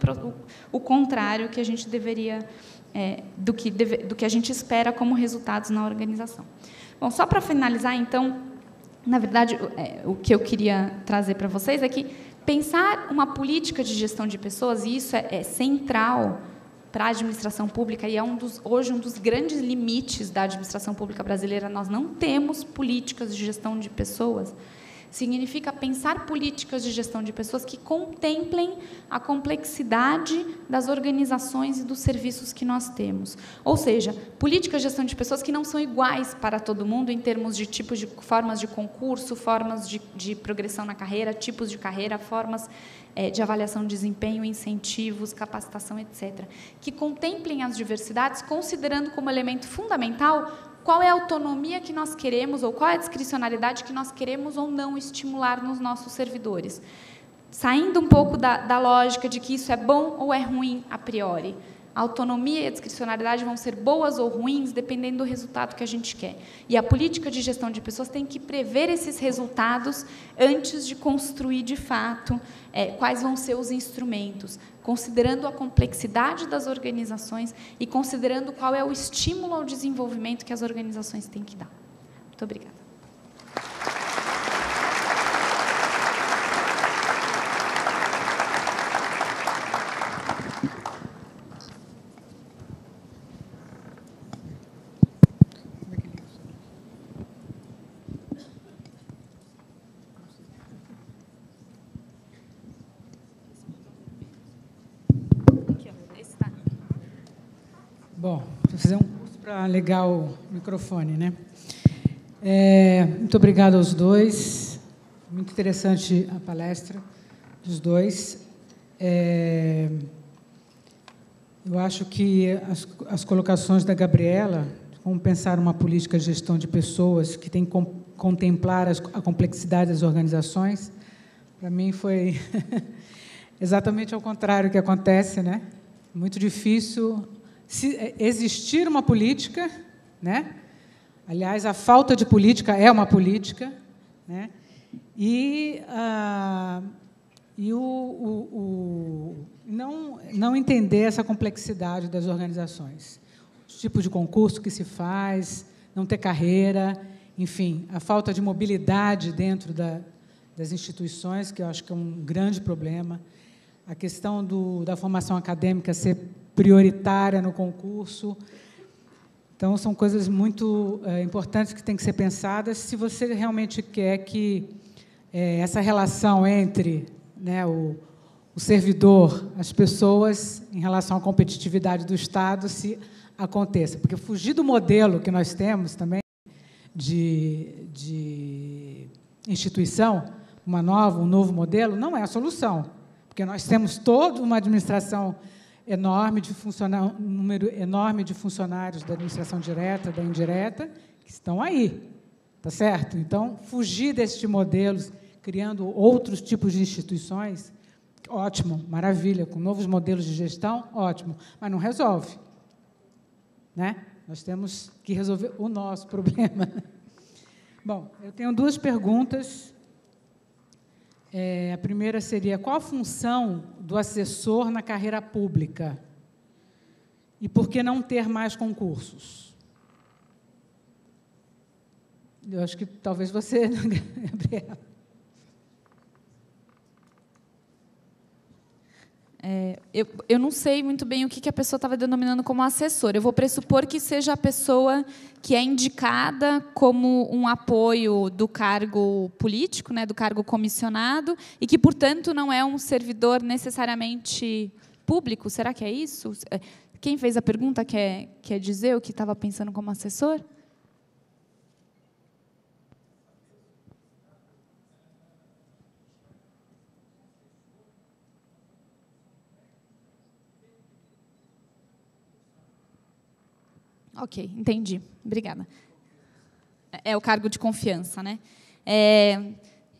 o, contrário que a gente deveria, é, do, que deve, do que a gente espera como resultados na organização. Bom, só para finalizar, então, na verdade, é, o que eu queria trazer para vocês é que pensar uma política de gestão de pessoas, e isso é, é central para a administração pública e é um dos, hoje um dos grandes limites da administração pública brasileira. Nós não temos políticas de gestão de pessoas significa pensar políticas de gestão de pessoas que contemplem a complexidade das organizações e dos serviços que nós temos. Ou seja, políticas de gestão de pessoas que não são iguais para todo mundo em termos de tipos de formas de concurso, formas de, de progressão na carreira, tipos de carreira, formas é, de avaliação de desempenho, incentivos, capacitação, etc. Que contemplem as diversidades, considerando como elemento fundamental qual é a autonomia que nós queremos, ou qual é a discricionalidade que nós queremos ou não estimular nos nossos servidores. Saindo um pouco da, da lógica de que isso é bom ou é ruim a priori. A autonomia e a discricionalidade vão ser boas ou ruins, dependendo do resultado que a gente quer. E a política de gestão de pessoas tem que prever esses resultados antes de construir, de fato, é, quais vão ser os instrumentos, considerando a complexidade das organizações e considerando qual é o estímulo ao desenvolvimento que as organizações têm que dar. Muito obrigada. Bom, vou fazer um curso para ligar o microfone, né? É, muito obrigada aos dois. Muito interessante a palestra dos dois. É, eu acho que as, as, colocações da Gabriela, como pensar uma política de gestão de pessoas que tem que contemplar as, a complexidade das organizações, para mim foi exatamente ao contrário que acontece, né? Muito difícil se, é, existir uma política, né? Aliás, a falta de política é uma política, né? E, ah, e o, o, o, não, não entender essa complexidade das organizações, os tipos de concurso que se faz, não ter carreira, enfim, a falta de mobilidade dentro da, das instituições, que eu acho que é um grande problema, a questão do, da formação acadêmica ser prioritária no concurso, então, são coisas muito é, importantes que têm que ser pensadas se você realmente quer que é, essa relação entre né, o, o, servidor, as pessoas, em relação à competitividade do Estado, se aconteça. Porque fugir do modelo que nós temos também de, de instituição, uma nova, um novo modelo, não é a solução. Porque nós temos toda uma administração enorme de funcionários, um número enorme de funcionários da administração direta, da indireta, que estão aí, tá certo? Então, fugir destes modelos, criando outros tipos de instituições, ótimo, maravilha, com novos modelos de gestão, ótimo, mas não resolve, né? Nós temos que resolver o nosso problema. Bom, eu tenho duas perguntas é, a primeira seria: qual a função do assessor na carreira pública? E por que não ter mais concursos? Eu acho que talvez você, Gabriela. É, eu, eu não sei muito bem o que, que a pessoa estava denominando como assessor. Eu vou pressupor que seja a pessoa que é indicada como um apoio do cargo político, né, do cargo comissionado, e que, portanto, não é um servidor necessariamente público. Será que é isso? É, quem fez a pergunta quer, quer dizer o que estava pensando como assessor? Ok, entendi. Obrigada. É, é o cargo de confiança, né? É,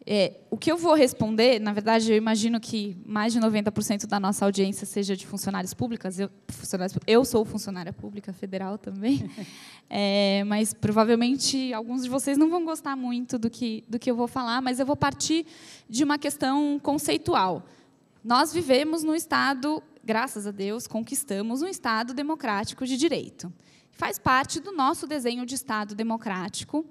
é, o que eu vou responder, na verdade, eu imagino que mais de 90% da nossa audiência seja de funcionários públicos. Eu, funcionários, eu sou funcionária pública federal também, é, mas provavelmente alguns de vocês não vão gostar muito do que, do que eu vou falar, mas eu vou partir de uma questão conceitual. Nós vivemos no Estado, graças a Deus, conquistamos um Estado democrático de direito faz parte do nosso desenho de Estado democrático,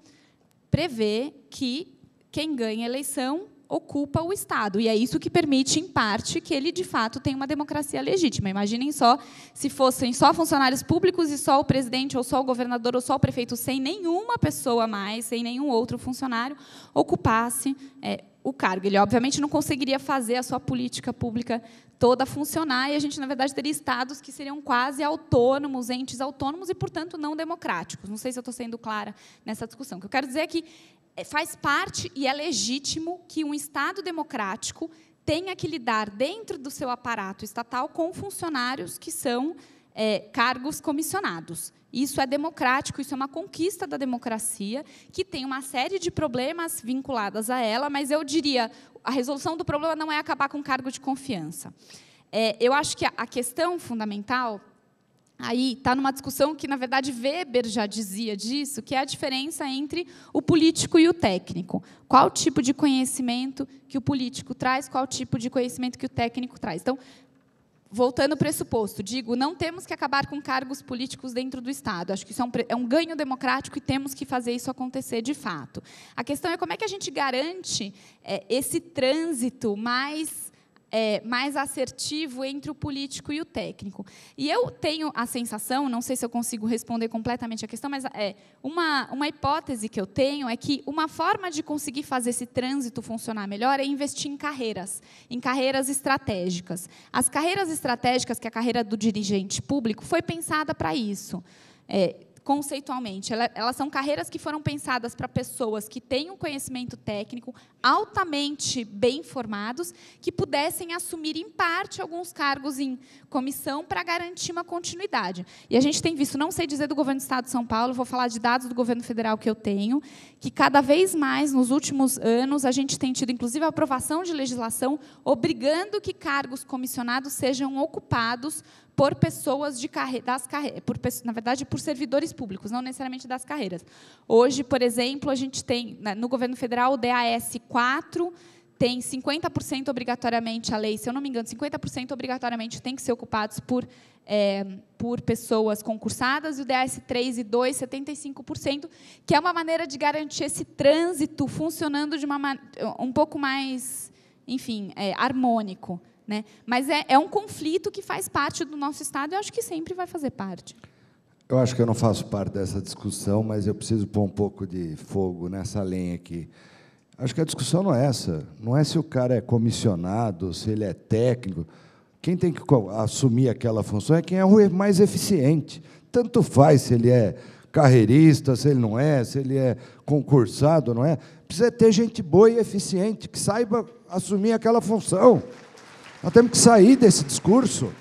prevê que quem ganha a eleição ocupa o Estado. E é isso que permite, em parte, que ele, de fato, tenha uma democracia legítima. Imaginem só se fossem só funcionários públicos e só o presidente, ou só o governador, ou só o prefeito, sem nenhuma pessoa mais, sem nenhum outro funcionário, ocupasse é, o cargo. Ele, obviamente, não conseguiria fazer a sua política pública toda funcionar, e a gente, na verdade, teria estados que seriam quase autônomos, entes autônomos e, portanto, não democráticos. Não sei se eu estou sendo clara nessa discussão. O que eu quero dizer é que é, faz parte e é legítimo que um Estado democrático tenha que lidar, dentro do seu aparato estatal, com funcionários que são é, cargos comissionados. Isso é democrático, isso é uma conquista da democracia, que tem uma série de problemas vinculadas a ela, mas eu diria, a resolução do problema não é acabar com o cargo de confiança. É, eu acho que a questão fundamental aí está numa discussão que, na verdade, Weber já dizia disso, que é a diferença entre o político e o técnico. Qual tipo de conhecimento que o político traz, qual tipo de conhecimento que o técnico traz. Então, voltando ao pressuposto, digo, não temos que acabar com cargos políticos dentro do Estado. Acho que isso é um, é um, ganho democrático e temos que fazer isso acontecer de fato. A questão é como é que a gente garante é, esse trânsito mais é, mais assertivo entre o político e o técnico. E eu tenho a sensação, não sei se eu consigo responder completamente a questão, mas é, uma, uma hipótese que eu tenho é que uma forma de conseguir fazer esse trânsito funcionar melhor é investir em carreiras, em carreiras estratégicas. As carreiras estratégicas, que é a carreira do dirigente público, foi pensada para isso. É, conceitualmente. Elas são carreiras que foram pensadas para pessoas que têm um conhecimento técnico altamente bem formados, que pudessem assumir, em parte, alguns cargos em comissão para garantir uma continuidade. E a gente tem visto, não sei dizer do governo do Estado de São Paulo, vou falar de dados do governo federal que eu tenho, que cada vez mais, nos últimos anos, a gente tem tido, inclusive, a aprovação de legislação obrigando que cargos comissionados sejam ocupados por pessoas de carreira, das carreiras, na verdade, por servidores públicos, não necessariamente das carreiras. Hoje, por exemplo, a gente tem, né, no governo federal, o DAS 4 tem 50% obrigatoriamente, a lei, se eu não me engano, 50% obrigatoriamente tem que ser ocupados por, é, por pessoas concursadas, e o DS 3 e 2, 75%, que é uma maneira de garantir esse trânsito funcionando de uma um pouco mais, enfim, é, harmônico. Né? Mas é, é um conflito que faz parte do nosso Estado e eu acho que sempre vai fazer parte. Eu acho que eu não faço parte dessa discussão, mas eu preciso pôr um pouco de fogo nessa lenha aqui. Acho que a discussão não é essa. Não é se o cara é comissionado, se ele é técnico. Quem tem que assumir aquela função é quem é o mais eficiente. Tanto faz se ele é carreirista, se ele não é, se ele é concursado, não é. Precisa ter gente boa e eficiente que saiba assumir aquela função. Nós temos que sair desse discurso.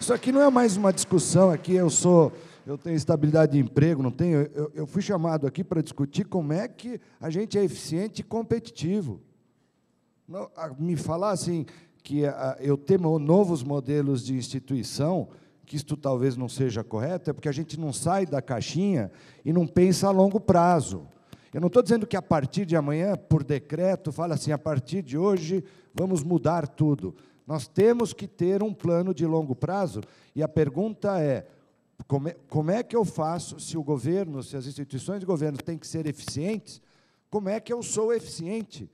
Isso aqui não é mais uma discussão aqui, eu sou, eu tenho estabilidade de emprego, não tenho. Eu, eu fui chamado aqui para discutir como é que a gente é eficiente e competitivo. Não, me falar assim que eu temo novos modelos de instituição, que isto talvez não seja correto, é porque a gente não sai da caixinha e não pensa a longo prazo. Eu não estou dizendo que a partir de amanhã, por decreto, fala assim, a partir de hoje vamos mudar tudo. Nós temos que ter um plano de longo prazo, e a pergunta é: como é, como é que eu faço se o governo, se as instituições de governo têm que ser eficientes, como é que eu sou eficiente?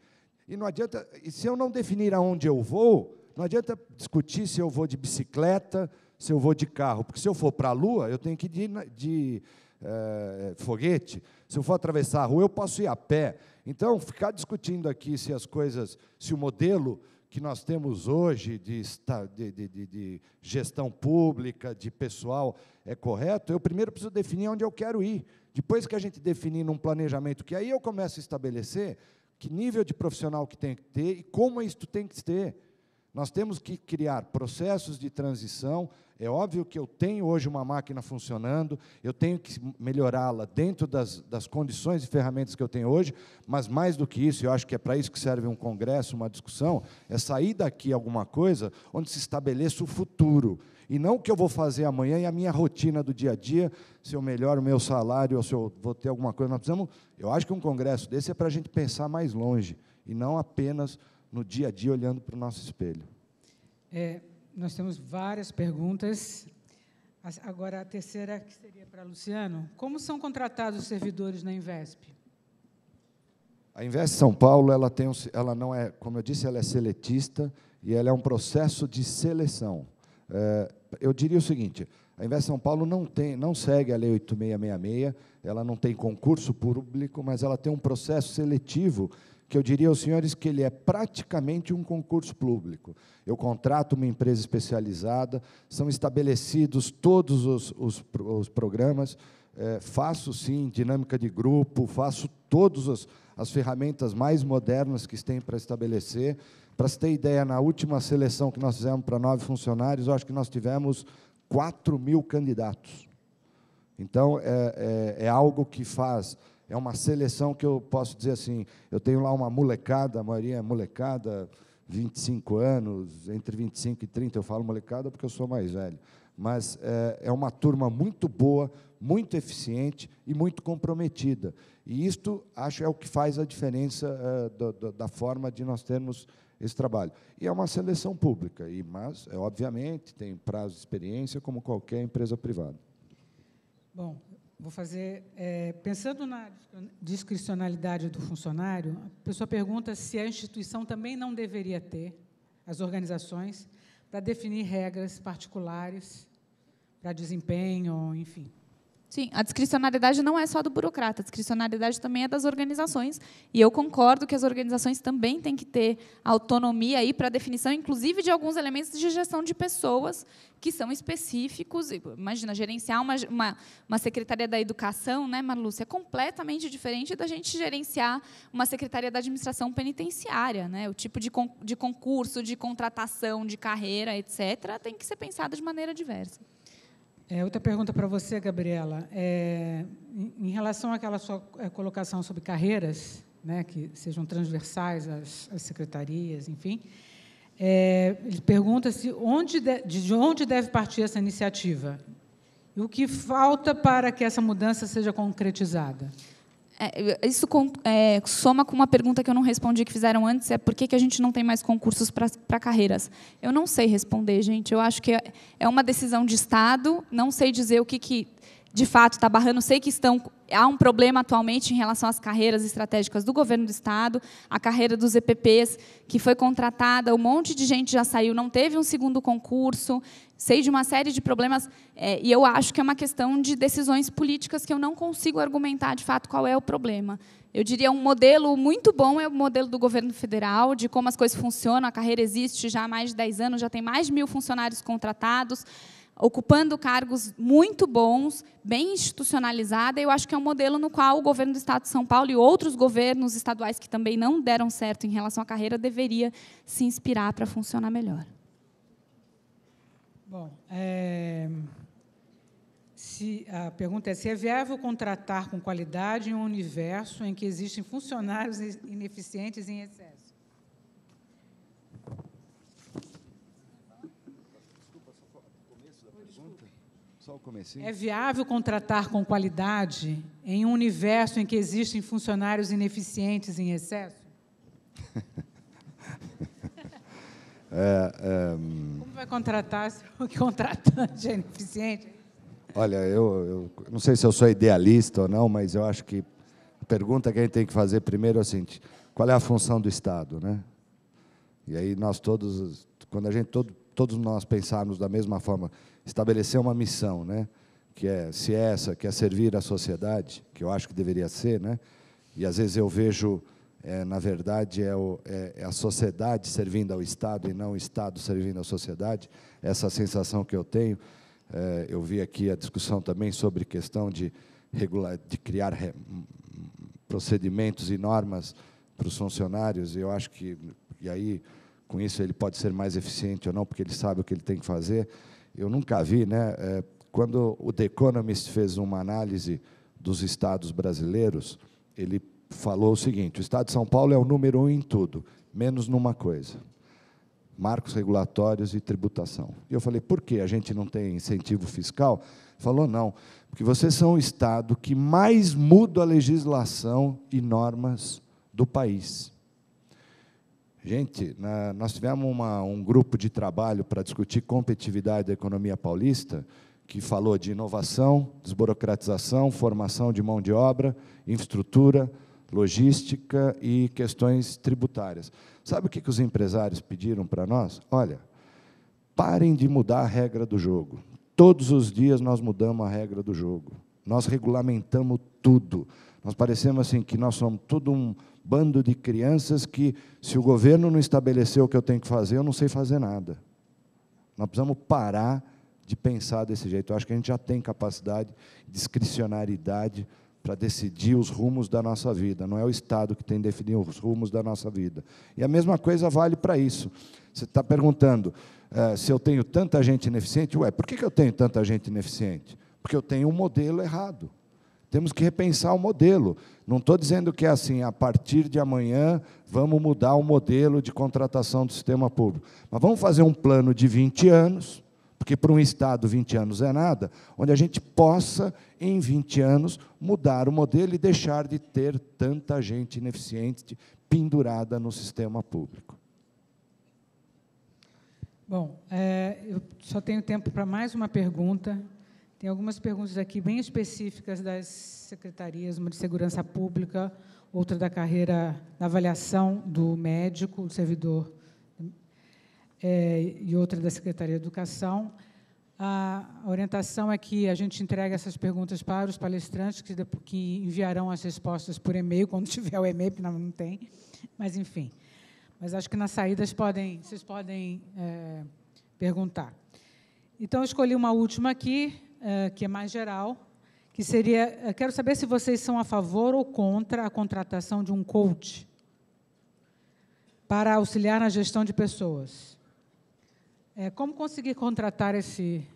E não adianta, e se eu não definir aonde eu vou, não adianta discutir se eu vou de bicicleta, se eu vou de carro, porque se eu for para a Lua, eu tenho que ir de, de é, foguete. Se eu for atravessar a rua, eu posso ir a pé. Então, ficar discutindo aqui se as coisas, se o modelo que nós temos hoje de, de, de, de, gestão pública, de pessoal, é correto, eu primeiro preciso definir onde eu quero ir. Depois que a gente definir num planejamento, que aí eu começo a estabelecer que nível de profissional que tem que ter e como isso tem que ter. Nós temos que criar processos de transição. É óbvio que eu tenho hoje uma máquina funcionando, eu tenho que melhorá-la dentro das, das condições e ferramentas que eu tenho hoje, mas mais do que isso, eu acho que é para isso que serve um congresso, uma discussão, é sair daqui alguma coisa onde se estabeleça o futuro. E não o que eu vou fazer amanhã e a minha rotina do dia a dia, se eu melhoro o meu salário ou se eu vou ter alguma coisa. Nós precisamos, eu acho que um congresso desse é para a gente pensar mais longe e não apenas no dia a dia olhando para o nosso espelho. É, nós temos várias perguntas. Agora, a terceira, que seria para Luciano. Como são contratados os servidores na Invesp? A Invest São Paulo, ela, tem um, ela não é, como eu disse, ela é seletista e ela é um processo de seleção. É, eu diria o seguinte: a Invest São Paulo não tem, não segue a Lei 8666, ela não tem concurso público, mas ela tem um processo seletivo que eu diria aos senhores que ele é praticamente um concurso público. Eu contrato uma empresa especializada, são estabelecidos todos os, os, os programas, é, faço sim dinâmica de grupo, faço todas as, as ferramentas mais modernas que tem para estabelecer. Para se ter ideia, na última seleção que nós fizemos para nove funcionários, eu acho que nós tivemos 4 mil candidatos. Então, é, é, é algo que faz é uma seleção que eu posso dizer assim, eu tenho lá uma molecada, a maioria é molecada, 25 anos, entre 25 e 30 eu falo molecada porque eu sou mais velho, mas é, é uma turma muito boa, muito eficiente e muito comprometida. E isto, acho, é o que faz a diferença é, da, da, forma de nós termos esse trabalho. E é uma seleção pública, e, mas, é, obviamente, tem prazo de experiência, como qualquer empresa privada. Bom, Vou fazer. É, pensando na discricionalidade do funcionário, a pessoa pergunta se a instituição também não deveria ter, as organizações, para definir regras particulares para desempenho, enfim. Sim, a discricionariedade não é só do burocrata, a discricionariedade também é das organizações. E eu concordo que as organizações também têm que ter autonomia aí para a definição, inclusive, de alguns elementos de gestão de pessoas que são específicos. Imagina, gerenciar uma, uma, uma secretaria da educação, né, Marlúcia, é completamente diferente da gente gerenciar uma secretaria da administração penitenciária. Né? O tipo de, con de concurso, de contratação, de carreira, etc., tem que ser pensado de maneira diversa. É, outra pergunta para você, Gabriela. É, em, em, relação àquela sua é, colocação sobre carreiras, né, que sejam transversais às, às secretarias, enfim, é, ele pergunta se onde de, de onde deve partir essa iniciativa e o que falta para que essa mudança seja concretizada. É, isso é, soma com uma pergunta que eu não respondi que fizeram antes, é por que, que a gente não tem mais concursos para carreiras? Eu não sei responder, gente. Eu acho que é, é uma decisão de Estado, não sei dizer o que, que de fato está barrando. Sei que estão há um problema atualmente em relação às carreiras estratégicas do governo do estado, a carreira dos EPPs que foi contratada, um monte de gente já saiu, não teve um segundo concurso. Sei de uma série de problemas é, e eu acho que é uma questão de decisões políticas que eu não consigo argumentar de fato qual é o problema. Eu diria um modelo muito bom é o modelo do governo federal, de como as coisas funcionam. A carreira existe já há mais de 10 anos, já tem mais de mil funcionários contratados ocupando cargos muito bons, bem institucionalizada. Eu acho que é um modelo no qual o governo do Estado de São Paulo e outros governos estaduais que também não deram certo em relação à carreira deveria se inspirar para funcionar melhor. Bom, é, se, a pergunta é se é viável contratar com qualidade em um universo em que existem funcionários ineficientes em excesso. Comecinho. É viável contratar com qualidade em um universo em que existem funcionários ineficientes em excesso? é, é, Como vai contratar se o contratante é ineficiente? Olha, eu, eu, não sei se eu sou idealista ou não, mas eu acho que a pergunta que a gente tem que fazer primeiro é a seguinte: qual é a função do Estado, né? E aí nós todos, quando a gente todo, todos nós pensarmos da mesma forma, estabelecer uma missão, né? que é, se é essa, que é servir a sociedade, que eu acho que deveria ser, né? e às vezes eu vejo, é, na verdade, é, o, é, é, a sociedade servindo ao Estado e não o Estado servindo à sociedade, essa sensação que eu tenho. É, eu vi aqui a discussão também sobre questão de, regular, de criar re, procedimentos e normas para os funcionários, e eu acho que, e aí, com isso, ele pode ser mais eficiente ou não, porque ele sabe o que ele tem que fazer, eu nunca vi, né? É, quando o The Economist fez uma análise dos estados brasileiros, ele falou o seguinte: o Estado de São Paulo é o número um em tudo, menos numa coisa: marcos regulatórios e tributação. E eu falei: por que a gente não tem incentivo fiscal? Falou: não, porque vocês são o Estado que mais muda a legislação e normas do país. Gente, na, nós tivemos uma, um grupo de trabalho para discutir competitividade da economia paulista, que falou de inovação, desburocratização, formação de mão de obra, infraestrutura, logística e questões tributárias. Sabe o que, que os empresários pediram para nós? Olha, parem de mudar a regra do jogo. Todos os dias nós mudamos a regra do jogo. Nós regulamentamos tudo. Nós parecemos assim que nós somos todo um bando de crianças que, se o governo não estabeleceu o que eu tenho que fazer, eu não sei fazer nada. Nós precisamos parar de pensar desse jeito. Eu acho que a gente já tem capacidade, discricionariedade para decidir os rumos da nossa vida. Não é o Estado que tem que definir os rumos da nossa vida. E a mesma coisa vale para isso. Você está perguntando uh, se eu tenho tanta gente ineficiente. Ué, por que, que eu tenho tanta gente ineficiente? Porque eu tenho um modelo errado. Temos que repensar o modelo. Não estou dizendo que é assim, a partir de amanhã vamos mudar o modelo de contratação do sistema público. Mas vamos fazer um plano de 20 anos, porque para um Estado 20 anos é nada, onde a gente possa, em 20 anos, mudar o modelo e deixar de ter tanta gente ineficiente pendurada no sistema público. Bom, é, eu só tenho tempo para mais uma pergunta. Tem algumas perguntas aqui bem específicas das secretarias, uma de segurança pública, outra da carreira da avaliação do médico, do servidor, é, e outra da Secretaria de Educação. A orientação é que a gente entregue essas perguntas para os palestrantes, que, que enviarão as respostas por e-mail, quando tiver o e-mail, porque não, tem. Mas, enfim. Mas acho que nas saídas podem, vocês podem é, perguntar. Então, escolhi uma última aqui, é, que é mais geral, que seria: quero saber se vocês são a favor ou contra a contratação de um coach para auxiliar na gestão de pessoas. É, como conseguir contratar esse,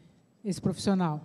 esse profissional?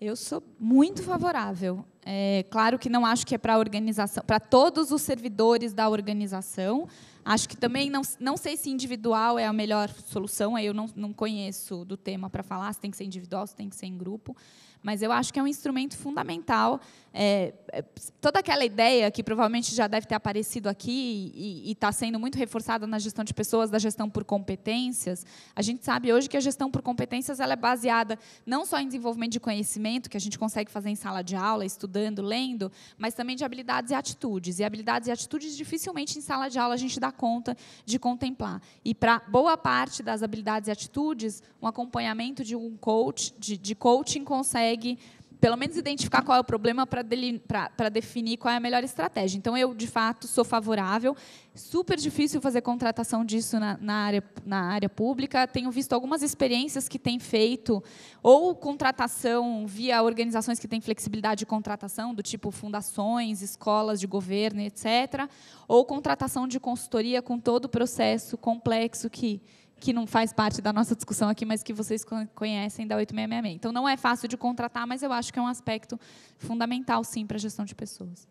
Eu sou muito favorável. É, claro que não acho que é para organização, para todos os servidores da organização. Acho que também não, não sei se individual é a melhor solução. Eu não, não conheço do tema para falar se tem que ser individual, se tem que ser em grupo mas eu acho que é um instrumento fundamental. É, é, toda aquela ideia que provavelmente já deve ter aparecido aqui e está sendo muito reforçada na gestão de pessoas, da gestão por competências, a gente sabe hoje que a gestão por competências ela é baseada não só em desenvolvimento de conhecimento, que a gente consegue fazer em sala de aula, estudando, lendo, mas também de habilidades e atitudes. E habilidades e atitudes, dificilmente em sala de aula a gente dá conta de contemplar. E para boa parte das habilidades e atitudes, um acompanhamento de um coach, de, de coaching, consegue consegue pelo menos identificar qual é o problema para definir qual é a melhor estratégia. Então, eu, de fato, sou favorável. Super difícil fazer contratação disso na, na, área, na área pública. Tenho visto algumas experiências que têm feito, ou contratação via organizações que têm flexibilidade de contratação, do tipo fundações, escolas de governo, etc., ou contratação de consultoria com todo o processo complexo que que não faz parte da nossa discussão aqui, mas que vocês conhecem da 8666. Então, não é fácil de contratar, mas eu acho que é um aspecto fundamental, sim, para a gestão de pessoas.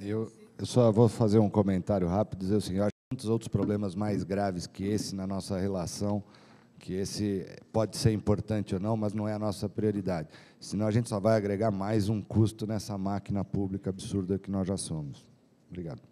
Eu, eu só vou fazer um comentário rápido, dizer o seguinte, eu acho que muitos outros problemas mais graves que esse na nossa relação, que esse pode ser importante ou não, mas não é a nossa prioridade. Senão a gente só vai agregar mais um custo nessa máquina pública absurda que nós já somos. Obrigado.